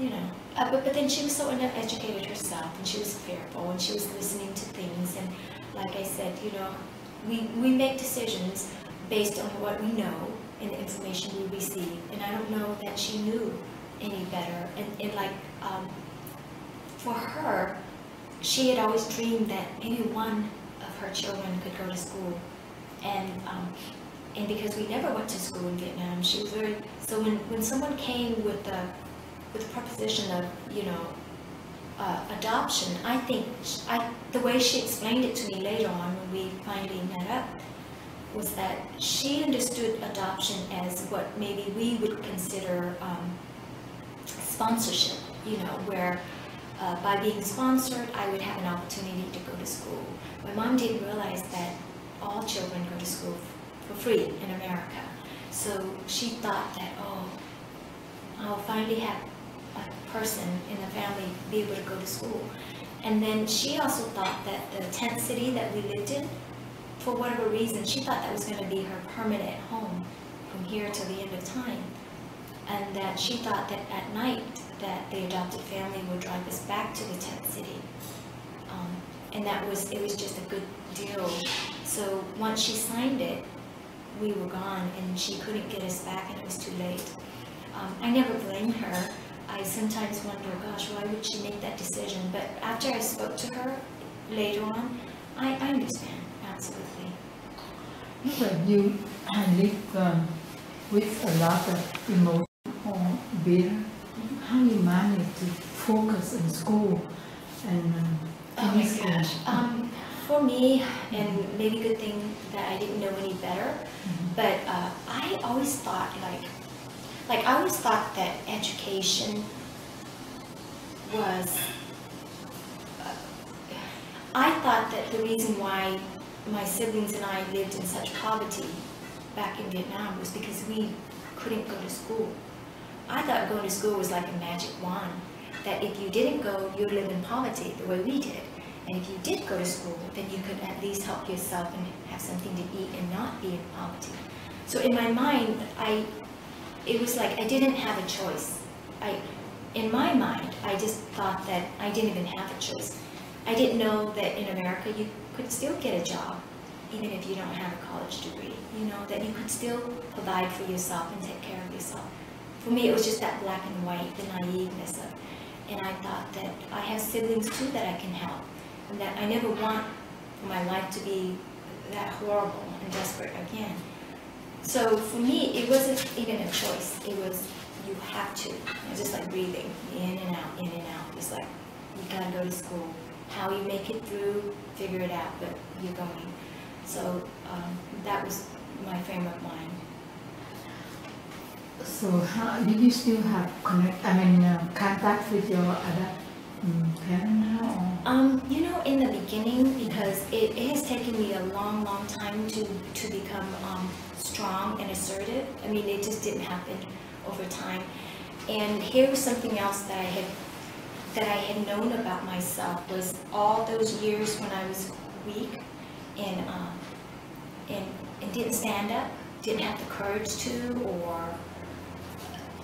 you know, uh, but, but then she was so uneducated herself and she was fearful and she was listening to things. And like I said, you know, we, we make decisions based on what we know and the information we receive. And I don't know that she knew any better. And, and like, um, for her, she had always dreamed that maybe one of her children could go to school. And um, and because we never went to school in Vietnam, she was very, so when, when someone came with the, with the proposition of, you know, uh, adoption, I think, I, the way she explained it to me later on when we finally met up, was that she understood adoption as what maybe we would consider um, sponsorship, you know, where uh, by being sponsored, I would have an opportunity to go to school. My mom didn't realize that all children go to school for free in America. So she thought that, oh, I'll finally have person in the family be able to go to school. And then she also thought that the tent city that we lived in, for whatever reason, she thought that was going to be her permanent home from here till the end of time. And that she thought that at night that the adopted family would drive us back to the tent city. Um, and that was, it was just a good deal. So once she signed it, we were gone and she couldn't get us back and it was too late. Um, I never blamed her. I sometimes wonder, gosh, why would she make that decision? But after I spoke to her later on, I, I understand, absolutely. But you live um, with a lot of emotion or bitter how you manage to focus in school and uh, oh my gosh. Um, for me, and maybe good thing that I didn't know any better, but uh, I always thought like, like I always thought that education was. Uh, I thought that the reason why my siblings and I lived in such poverty back in Vietnam was because we couldn't go to school. I thought going to school was like a magic wand, that if you didn't go, you'd live in poverty the way we did. And if you did go to school, then you could at least help yourself and have something to eat and not be in poverty. So in my mind, I, it was like I didn't have a choice. I, in my mind, I just thought that I didn't even have a choice. I didn't know that in America you could still get a job, even if you don't have a college degree. You know, that you could still provide for yourself and take care of yourself. For me, it was just that black and white, the naiveness of, and I thought that I have siblings too that I can help and that I never want my life to be that horrible and desperate again. So for me, it wasn't even a choice. It was you have to. It's just like breathing, in and out, in and out. It's like you gotta go to school. How you make it through, figure it out, but you're going. So um, that was my frame of mind. So do you still have connect? I mean, uh, contact with your other um, you know, in the beginning, because it, it has taken me a long, long time to, to become um, strong and assertive. I mean, it just didn't happen over time. And here was something else that I had that I had known about myself was all those years when I was weak and um, and, and didn't stand up, didn't have the courage to, or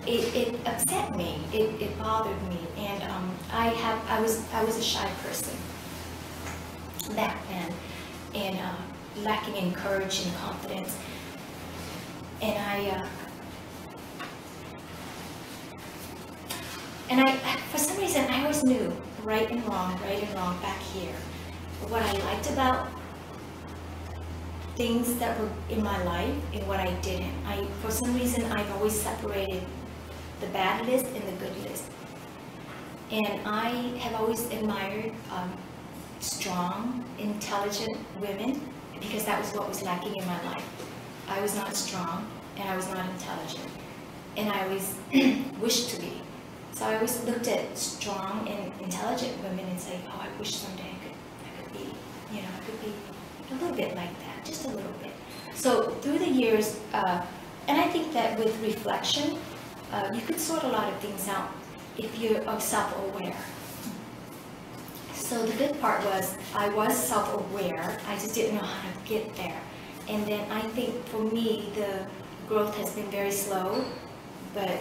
it, it upset me. It, it bothered me, and um, I have I was I was a shy person back then, and uh, lacking in courage and confidence. And I uh, and I for some reason I always knew right and wrong, right and wrong back here. What I liked about things that were in my life and what I didn't. I for some reason I've always separated the bad list and the good list. And I have always admired um, strong, intelligent women because that was what was lacking in my life. I was not strong and I was not intelligent. And I always wished to be. So I always looked at strong and intelligent women and say, oh, I wish someday I could, I could be, you know, I could be a little bit like that, just a little bit. So through the years, uh, and I think that with reflection, uh, you could sort a lot of things out if you're self-aware. So the good part was I was self-aware, I just didn't know how to get there. And then I think for me, the growth has been very slow, but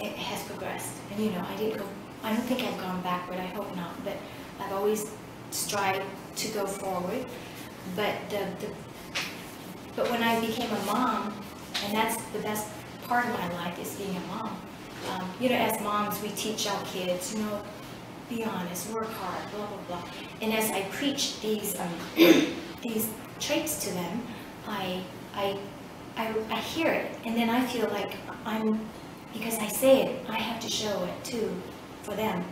it has progressed. And you know, I didn't go, I don't think I've gone backward, I hope not, but I've always strived to go forward. But the, the but when I became a mom, and that's the best part of my life is being a mom. Um, you know, as moms, we teach our kids, you know, be honest, work hard, blah blah blah. And as I preach these um, these traits to them, I, I I I hear it, and then I feel like I'm because I say it, I have to show it too for them.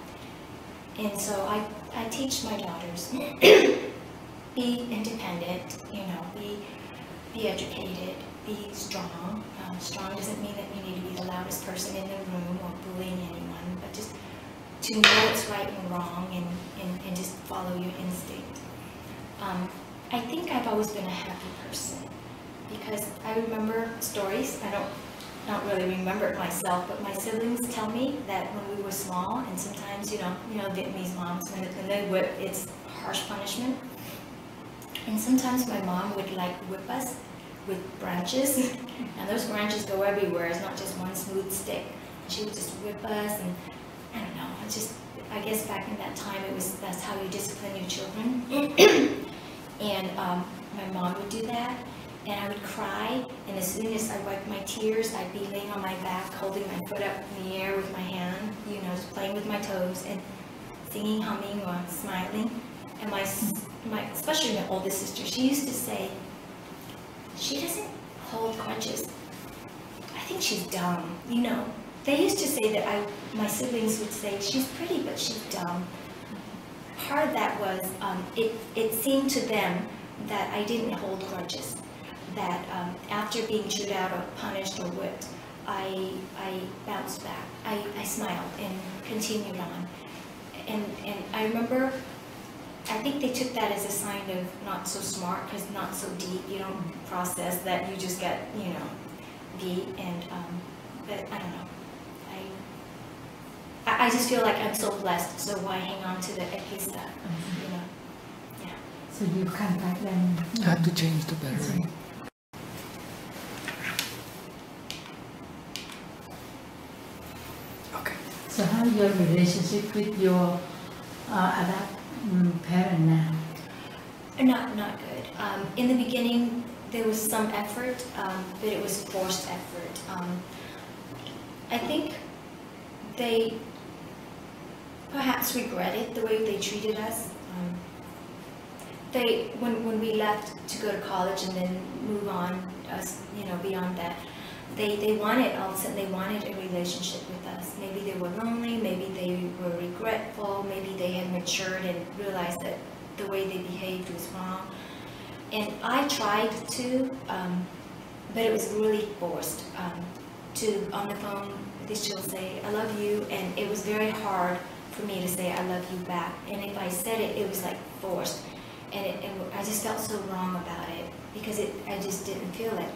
And so I I teach my daughters be independent, you know, be be educated, be strong, strong doesn't mean that you need to be the loudest person in the room or bullying anyone, but just to know what's right and wrong and, and, and just follow your instinct. Um, I think I've always been a happy person because I remember stories. I don't not really remember it myself, but my siblings tell me that when we were small, and sometimes you know, you know, Vietnamese moms when they whip, it's harsh punishment. And sometimes my mom would like whip us with branches, and those branches go everywhere. It's not just one smooth stick. She would just whip us, and I don't know. It's just, I guess back in that time, it was that's how you discipline your children. and um, my mom would do that, and I would cry. And as soon as I wiped my tears, I'd be laying on my back, holding my foot up in the air with my hand, you know, just playing with my toes and singing, humming, or smiling. And my, my, especially my oldest sister, she used to say, she doesn't hold grudges. I think she's dumb, you know. They used to say that I, my siblings would say, she's pretty, but she's dumb. part of that was um, it, it seemed to them that I didn't hold grudges. That um, after being chewed out or punished or whipped, I, I bounced back. I, I smiled and continued on. And, and I remember, I think they took that as a sign of not so smart because not so deep. You don't process that you just get, you know, beat. And, um, but I don't know. I, I, I just feel like I'm so blessed, so why hang on to the Ekisa, you know? Yeah. So you come back then. I had to change the battery. Okay. So how your relationship with your uh, adult mm, parent now? Not, not good. Um, in the beginning, there was some effort, um, but it was forced effort. Um, I think they perhaps regretted the way they treated us. Um, they, when, when we left to go to college and then move on, us, you know, beyond that, they, they wanted, all of a sudden, they wanted a relationship with us. Maybe they were lonely, maybe they were regretful, maybe they had matured and realized that the way they behaved was wrong. And I tried to, um, but it was really forced. Um, to, on the phone, this she'll say, I love you, and it was very hard for me to say I love you back. And if I said it, it was like forced. And, it, I just felt so wrong about it because it, I just didn't feel it.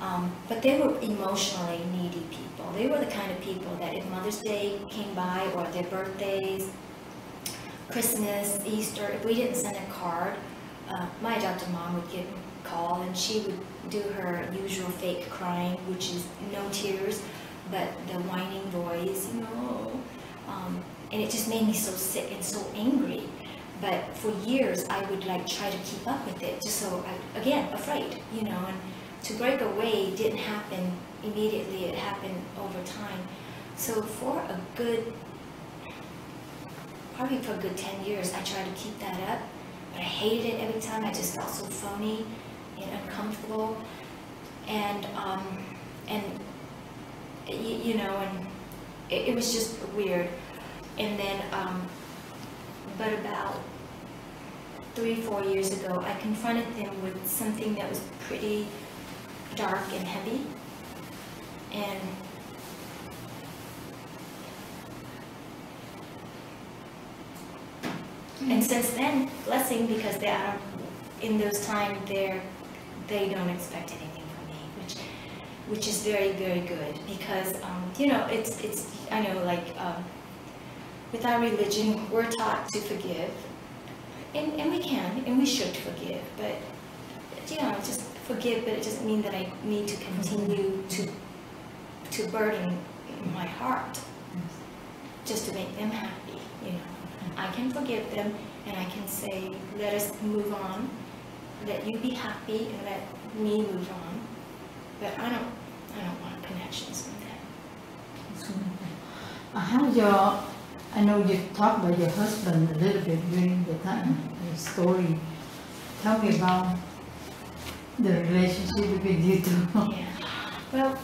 Um, but they were emotionally needy people. They were the kind of people that if Mother's Day came by or their birthdays, Christmas, Easter, if we didn't send a card, uh, my adopted mom would get a call and she would do her usual fake crying, which is no tears, but the whining voice, you know. Um, and it just made me so sick and so angry. But for years, I would like try to keep up with it, just so I, again, afraid, you know. And to break away didn't happen immediately; it happened over time. So for a good, probably for a good ten years, I tried to keep that up, but I hated it every time. I just felt so phony and uncomfortable, and um, and you, you know, and it, it was just weird. And then, um, but about three, four years ago, I confronted them with something that was pretty dark and heavy. And and since then, blessing because they are in those times they're they don't expect anything from me, which which is very very good because um, you know it's it's I know like. Um, with our religion, we're taught to forgive. And, and we can, and we should forgive, but, you know, just forgive, but it doesn't mean that I need to continue to, to burden my heart just to make them happy, you know. I can forgive them, and I can say, let us move on, let you be happy, and let me move on. But I don't, I don't want connections with them. How your I know you talked about your husband a little bit during the time, the story. Tell me about the relationship between you two. Yeah. Well,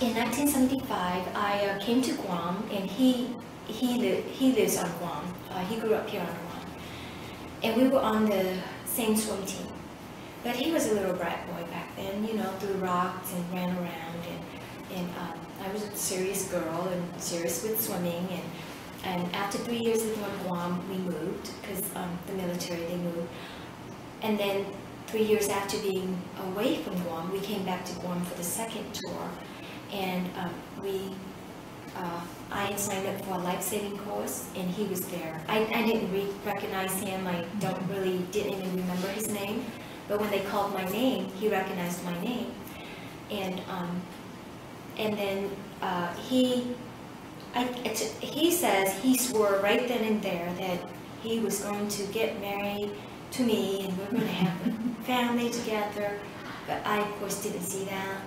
in 1975, I uh, came to Guam, and he he li- he lives on Guam. Uh, he grew up here on Guam, and we were on the same swim team. But he was a little brat boy back then, you know, threw rocks and ran around, and and um, I was a serious girl and serious with swimming, and and after three years living on Guam, we moved because um, the military, they moved. And then three years after being away from Guam, we came back to Guam for the second tour. And um, we, uh, I signed up for a life-saving course, and he was there. I, I didn't re recognize him. I don't really, didn't even remember his name. But when they called my name, he recognized my name. And, um, and then uh, he I, he says he swore right then and there that he was going to get married to me and we're going to have a family together. But I, of course, didn't see that,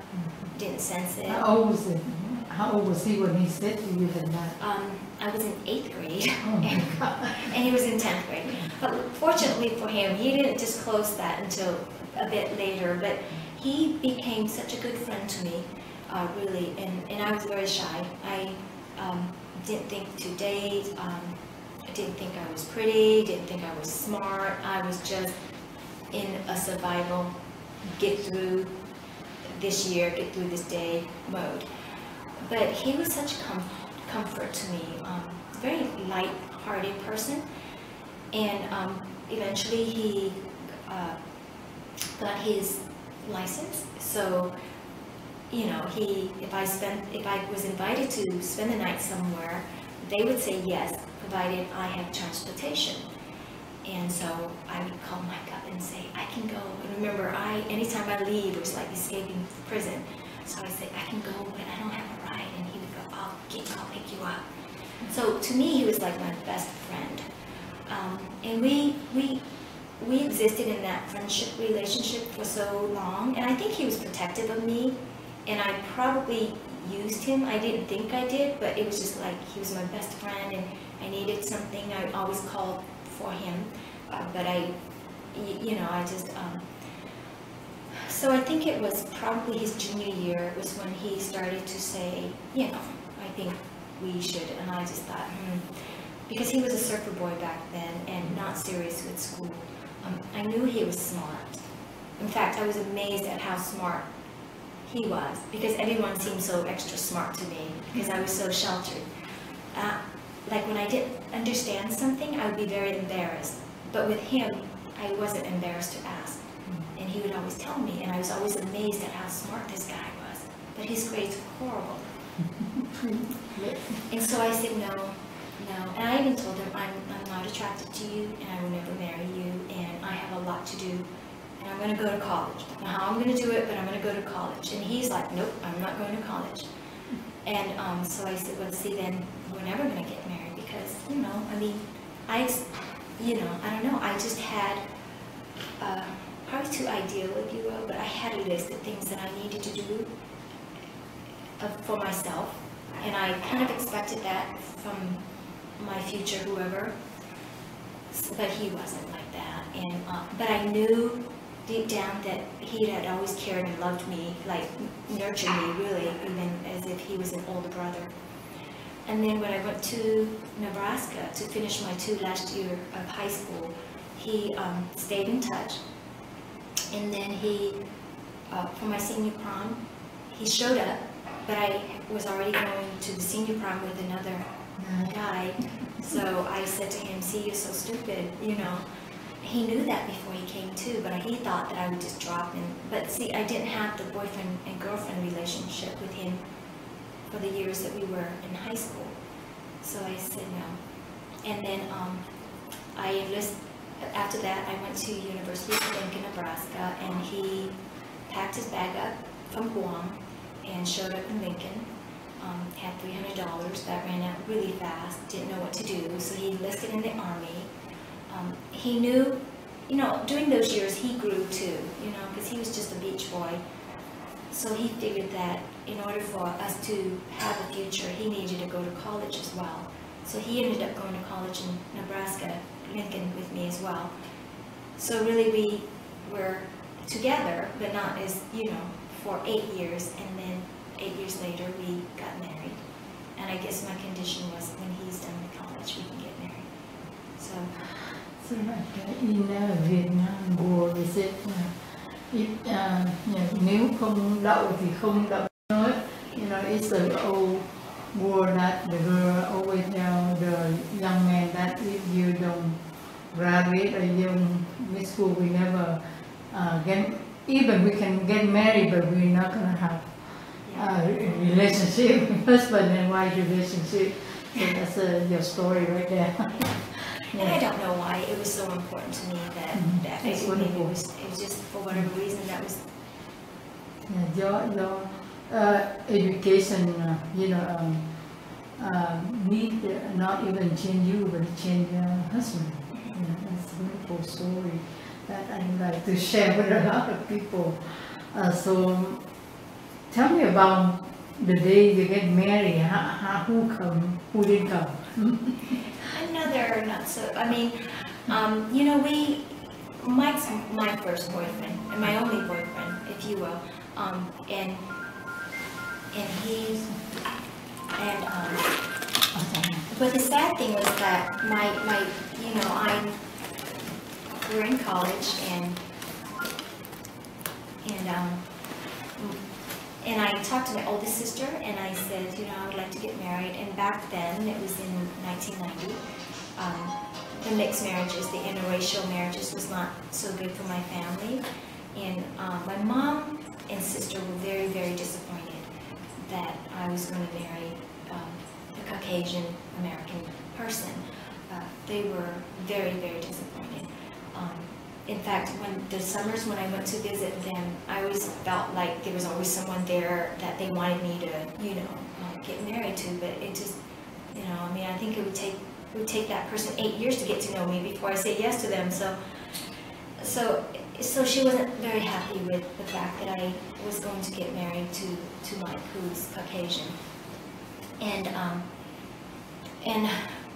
didn't sense it. How old was it? How old was he when he said to you that? Um, I was in eighth grade, Oh and he was in tenth grade. But fortunately for him, he didn't disclose that until a bit later. But he became such a good friend to me, uh, really, and, and I was very shy. I um, didn't think to date. Um, didn't think I was pretty, didn't think I was smart. I was just in a survival, get through this year, get through this day mode. But he was such com- comfort to me, um, very light-hearted person. And um, eventually he uh, got his license. So, you know, he, if I spent, if I was invited to spend the night somewhere, they would say yes, provided I had transportation. And so I would call my gut and say, I can go. And remember, I anytime I leave, it was like escaping prison. So I say, I can go, but I don't have a ride. And he would go, I'll get I'll pick you up. So to me, he was like my best friend. Um, and we, we, we existed in that friendship relationship for so long. And I think he was protective of me. And I probably used him. I didn't think I did, but it was just like he was my best friend and I needed something. I always called for him, uh, but I, you know, I just, um, so I think it was probably his junior year was when he started to say, you know, I think we should, and I just thought, hmm, because he was a surfer boy back then and not serious with school. Um, I knew he was smart. In fact, I was amazed at how smart he was because everyone seemed so extra smart to me because I was so sheltered. Uh, like when I didn't understand something, I would be very embarrassed. But with him, I wasn't embarrassed to ask. And he would always tell me, and I was always amazed at how smart this guy was. But his grades were horrible. and so I said, no, no. And I even told him, I'm, I'm not attracted to you, and I will never marry you, and I have a lot to do, and I'm going to go to college. I don't know how I'm going to do it, but I'm going to go to college. And he's like, nope, I'm not going to college. And um, so I said, well, see, then we're never going to get married you know, I mean, I, you know, I don't know, I just had, uh, probably too ideal, if you will, but I had a list of things that I needed to do uh, for myself. And I kind of expected that from my future whoever, but he wasn't like that. And, uh, but I knew deep down that he had always cared and loved me, like nurtured me really, even as if he was an older brother. And then when I went to Nebraska to finish my two last year of high school, he um, stayed in touch. And then he, uh, for my senior prom, he showed up, but I was already going to the senior prom with another guy. So I said to him, see, you're so stupid, you know he knew that before he came too, but he thought that I would just drop him. But see, I didn't have the boyfriend and girlfriend relationship with him for the years that we were in high school. So I said no. And then um, I enlisted, after that, I went to University of Lincoln, Nebraska, and he packed his bag up from Guam and showed up in Lincoln. Um, had $300 that ran out really fast, didn't know what to do, so he enlisted in the Army um, he knew, you know, during those years he grew too, you know, because he was just a beach boy. So he figured that in order for us to have a future, he needed to go to college as well. So he ended up going to college in Nebraska, Lincoln with me as well. So really we were together, but not as, you know, for eight years. And then eight years later, we got married. And I guess my condition was when he's done with college, we can get married. So So like in uh, Việt Nam War it yeah, nếu không đậu thì không đậu nói you know it's the old war that the girl always tell the young man that if you don't graduate or you miss school we never uh, get even we can get married but we're not gonna have a relationship husband and wife relationship. So that's uh, your story right there And I don't know why, it was so important to me that, Mhm. that It's it, it was, it was just for whatever reason, that was, Yeah, your your uh, education, uh, you know, um, uh, need not even change you, but change your husband. You know, that's a wonderful story that I like to share with a lot of people. Uh, so, tell me about the day you get married. How, how who come? Who didn't come? another not so, I mean, um, you know, we, Mike's my first boyfriend, and my only boyfriend, if you will, um, and, and he's, and, um, but the sad thing was that my, my, you know, I, we're in college and, and, um, and I talked to my oldest sister and I said, you know, I would like to get married. And back then, it was in 1990, um, the mixed marriages, the interracial marriages was not so good for my family. And um, my mom and sister were very, very disappointed that I was going to marry um, a Caucasian American person. Uh, they were very, very disappointed. In fact, when the summers when I went to visit them, I always felt like there was always someone there that they wanted me to, you know, uh, get married to. But it just, you know, I mean, I think it would take it would take that person eight years to get to know me before I say yes to them. So, so, so she wasn't very happy with the fact that I was going to get married to to Mike, who's Caucasian, and um, and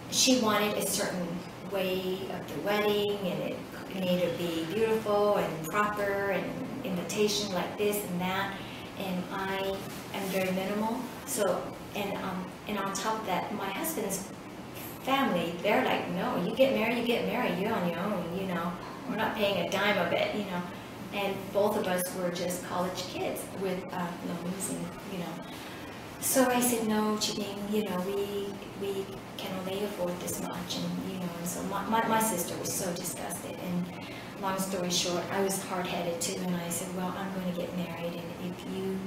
she wanted a certain way of the wedding, and it needed to be beautiful and proper and invitation like this and that. And I am very minimal. So, and um, and on top of that, my husband's family, they're like, no, you get married, you get married, you're on your own, you know. We're not paying a dime of it, you know. And both of us were just college kids with uh, loans you know. So I said, no, Chibing, you know, we, we can only afford this much, and, you so my, my, my sister was so disgusted, and long story short, I was hard-headed too, and I said, well, I'm going to get married, and if you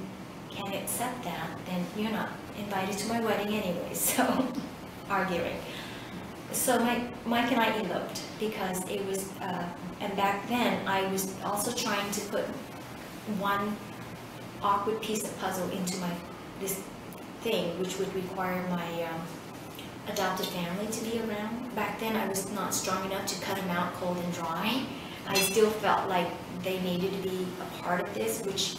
can't accept that, then you're not invited to my wedding anyway, so, arguing. So my, Mike and I eloped, because it was, uh, and back then, I was also trying to put one awkward piece of puzzle into my, this thing, which would require my um, adopted family to be around. Back then, I was not strong enough to cut them out cold and dry. I still felt like they needed to be a part of this, which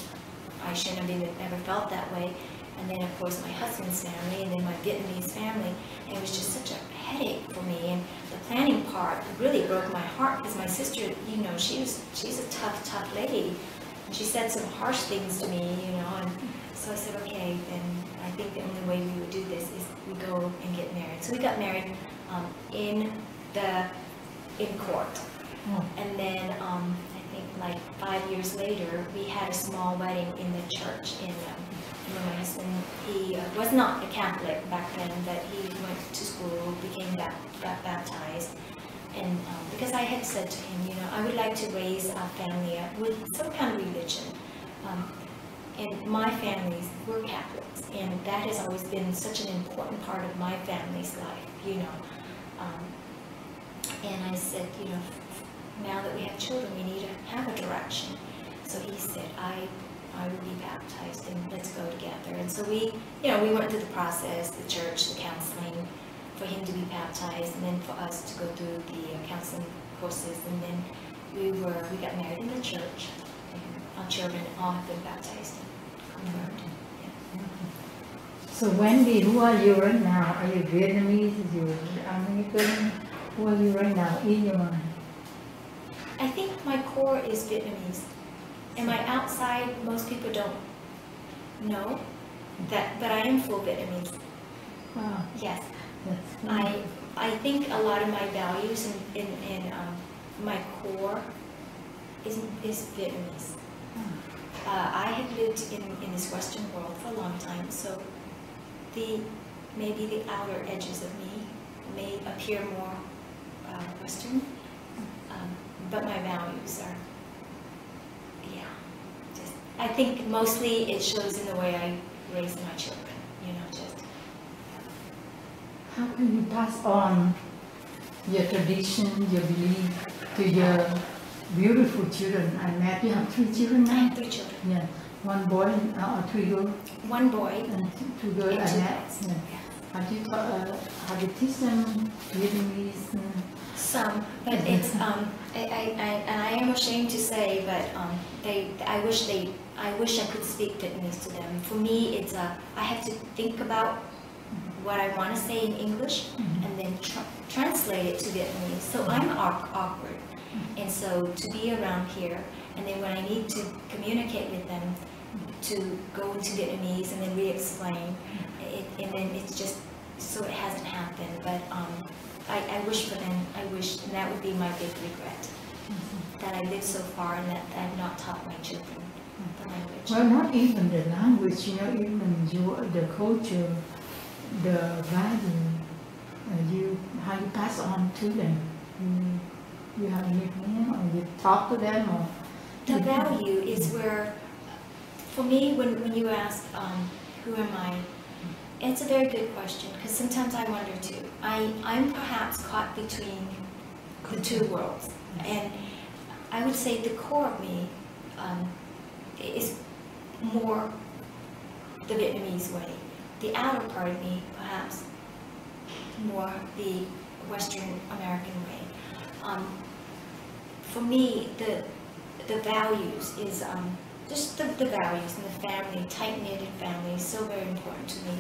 I shouldn't have even ever felt that way. And then, of course, my husband's family, and then my Vietnamese family. And it was just such a headache for me. And the planning part really broke my heart because my sister, you know, she was she's a tough, tough lady. And she said some harsh things to me, you know. And so I said, okay, then I think the only way we would do this is go and get married. So we got married um, in the in court. Oh. And then um, I think like five years later, we had a small wedding in the church in um, my husband, he uh, was not a Catholic back then, but he went to school, became bap- got baptized. And um, because I had said to him, you know, I would like to raise our family up with some kind of religion. And my families were Catholics, and that has always been such an important part of my family's life, you know. Um, and I said, you know, now that we have children, we need to have a direction. So he said, I, I will be baptized and let's go together. And so we, you know, we went through the process, the church, the counseling, for him to be baptized, and then for us to go through the uh, counseling courses, and then we were, we got married in the church. And our children all have been baptized. So Wendy, who are you right now? Are you Vietnamese? Are you American? Who are you right now in your mind? I think my core is Vietnamese. And my outside, most people don't know that, but I am full Vietnamese. Wow, Yes. I, I think a lot of my values in, in, in um, my core is, is Vietnamese. Uh, I have lived in, in this Western world for a long time, so the, maybe the outer edges of me may appear more uh, Western, um, but my values are, yeah, just, I think mostly it shows in the way I raise my children, you know, just, How can you pass on your tradition, your belief to your beautiful children? I met you have three children I have three children, Yeah, one boy and uh, or three girls one boy and two girls. and I two met. boys. Yeah. Have you uh, have you teach them Vietnamese? Some, but it's, um, I, I, I- and I am ashamed to say, but, um, they, I wish they, I wish I could speak Vietnamese to them. For me, it's a, I have to think about what I want to say in English and then tr- translate it to Vietnamese. So I'm awkward. And so to be around here, and then when I need to communicate with them, to go into Vietnamese and then re-explain, it, and then it's just so it hasn't happened, but, um, I, I wish for them, I wish, and that would be my big regret, that I lived so far and that I've not taught my children the language. Well, not even the language, you know, even your, the culture, the value, uh, you, how you pass on to them. You, you have a nickname or you talk to them or? The value is where, for me, when, when you ask, um, who am I? It's a very good question, because sometimes I wonder too. I, I'm perhaps caught between the two worlds. And I would say the core of me, um, is more the Vietnamese way. The outer part of me, perhaps, more the Western American way. Um, for me, the the values is um, just the, the values and the family, tight knitted family, is so very important to me.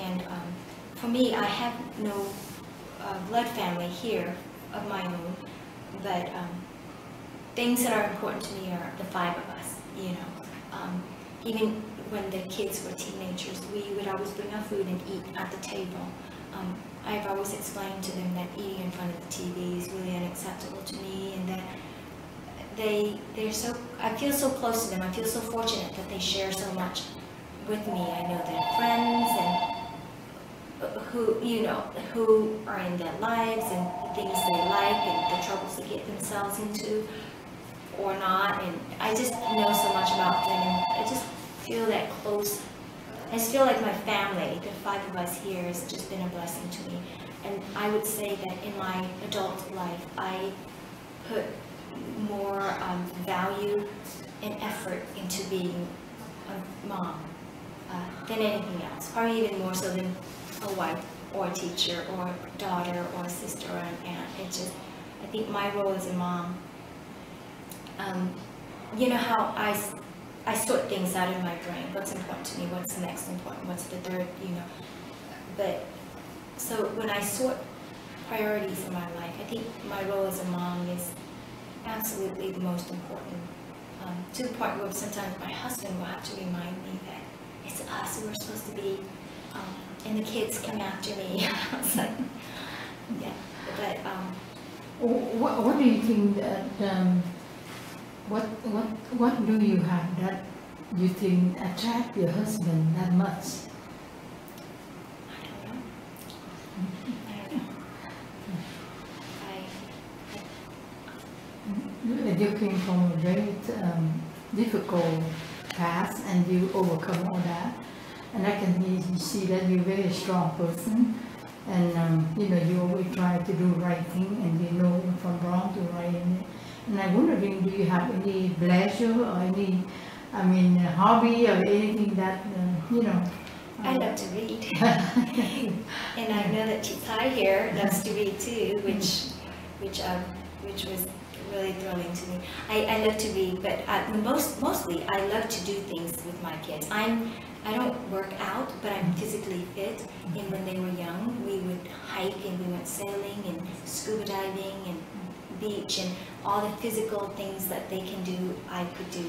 And um, for me, I have no uh, blood family here of my own, but um, things that are important to me are the five of us. You know, um, even when the kids were teenagers, we would always bring our food and eat at the table. Um, I've always explained to them that eating in front of the TV is really unacceptable to me, and that they they're so I feel so close to them. I feel so fortunate that they share so much with me. I know their friends and who you know who are in their lives and the things they like and the troubles they get themselves into or not. And I just know so much about them, and I just feel that close. I feel like my family, the five of us here, has just been a blessing to me. And I would say that in my adult life, I put more um, value and effort into being a mom uh, than anything else, probably even more so than a wife or a teacher or a daughter or a sister or an aunt. It just, I think my role as a mom, um, you know how I, I sort things out in my brain, what's important to me, what's the next important, what's the third, you know, but, so when I sort priorities in my life, I think my role as a mom is absolutely the most important. Um, to the point where sometimes my husband will have to remind me that it's us who are supposed to be, um, and the kids come after me. I was like, yeah, but um, What, what do you think that, um, what, what, what do you have that you think attract your husband that much? I don't know. I don't know. I, You came from a very um, difficult past and you overcome all that. And I can see- see that you're a very strong person. And, um, you know, you always try to do right thing and you know from wrong to right. And I'm wondering, do you have any pleasure or any, I mean, hobby or anything that, uh, you know? I love to read. and I know that Chitai here loves to read too, which, which, um, which was really thrilling to me. I, I love to read, but uh, most, mostly I love to do things with my kids. I'm, I don't work out, but I'm physically fit. And when they were young, we would hike and we went sailing and scuba diving and beach and all the physical things that they can do, I could do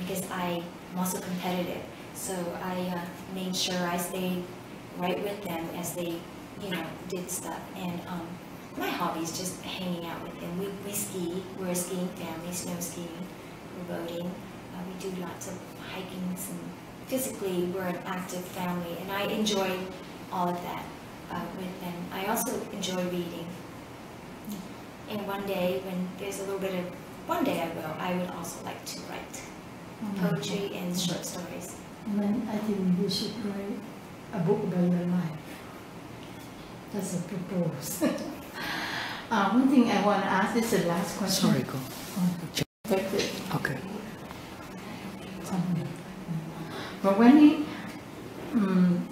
because I'm also competitive. So I uh, made sure I stayed right with them as they, you know, did stuff. And um, my hobby is just hanging out with them. We, we ski. We're a skiing family, snow skiing. We're boating. Uh, we do lots of hiking and physically we're an active family. And I enjoy all of that uh, with them. I also enjoy reading. And one day when there's a little bit of, one day I will, I would also like to write poetry and short stories. And then I think you should write a book about your life. That's a propose. uh, one thing I want to ask this is the last question. Sorry, go. Oh. Okay. But when you, um,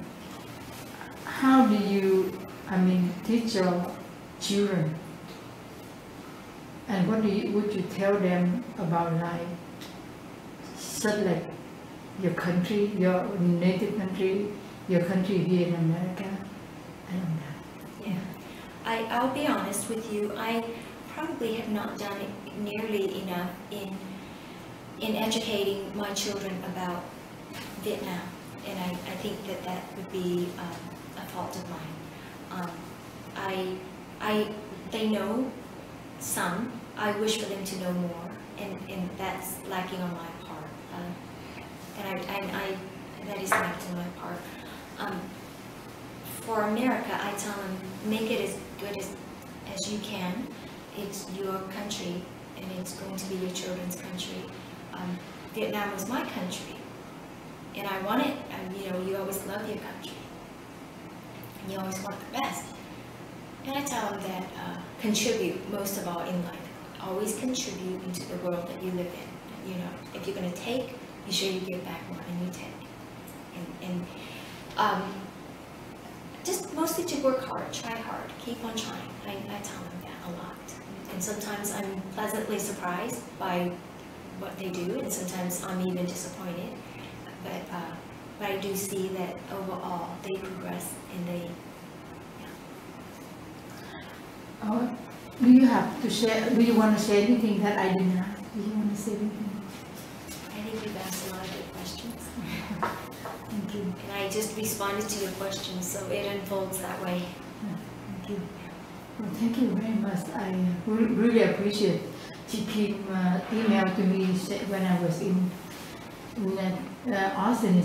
how do you, I mean, teach your children? And what do you, would you tell them about life? Such like your country, your native country, your country here in America? I don't know. Yeah. I, I'll be honest with you, I probably have not done nearly enough in, in educating my children about Vietnam. And I, I think that that would be um, a fault of mine. Um, I, I, they know some. I wish for them to know more, and, and that's lacking on my part. Uh, and I, I, that is lacking on my part. Um, for America, I tell them, make it as good as, as you can. It's your country, and it's going to be your children's country. Um, Vietnam was my country, and I want it. You know, you always love your country, and you always want the best. And I tell them that uh, contribute most of all in life. Always contribute into the world that you live in. You know, if you're going to take, be sure you give back more than you take. And, and um, just mostly to work hard, try hard, keep on trying. I, I tell them that a lot. And sometimes I'm pleasantly surprised by what they do, and sometimes I'm even disappointed. But, uh, but I do see that overall they progress and they, Uh, do you have to share, do you want to say anything that I didn't ask? Do you want to say anything? I think you've asked a lot of good questions. Thank you. And I just responded to your questions, so it unfolds that way. Thank you. Well, thank you very much. I re- really appreciate she came uh, email to me when I was in, in uh, Austin.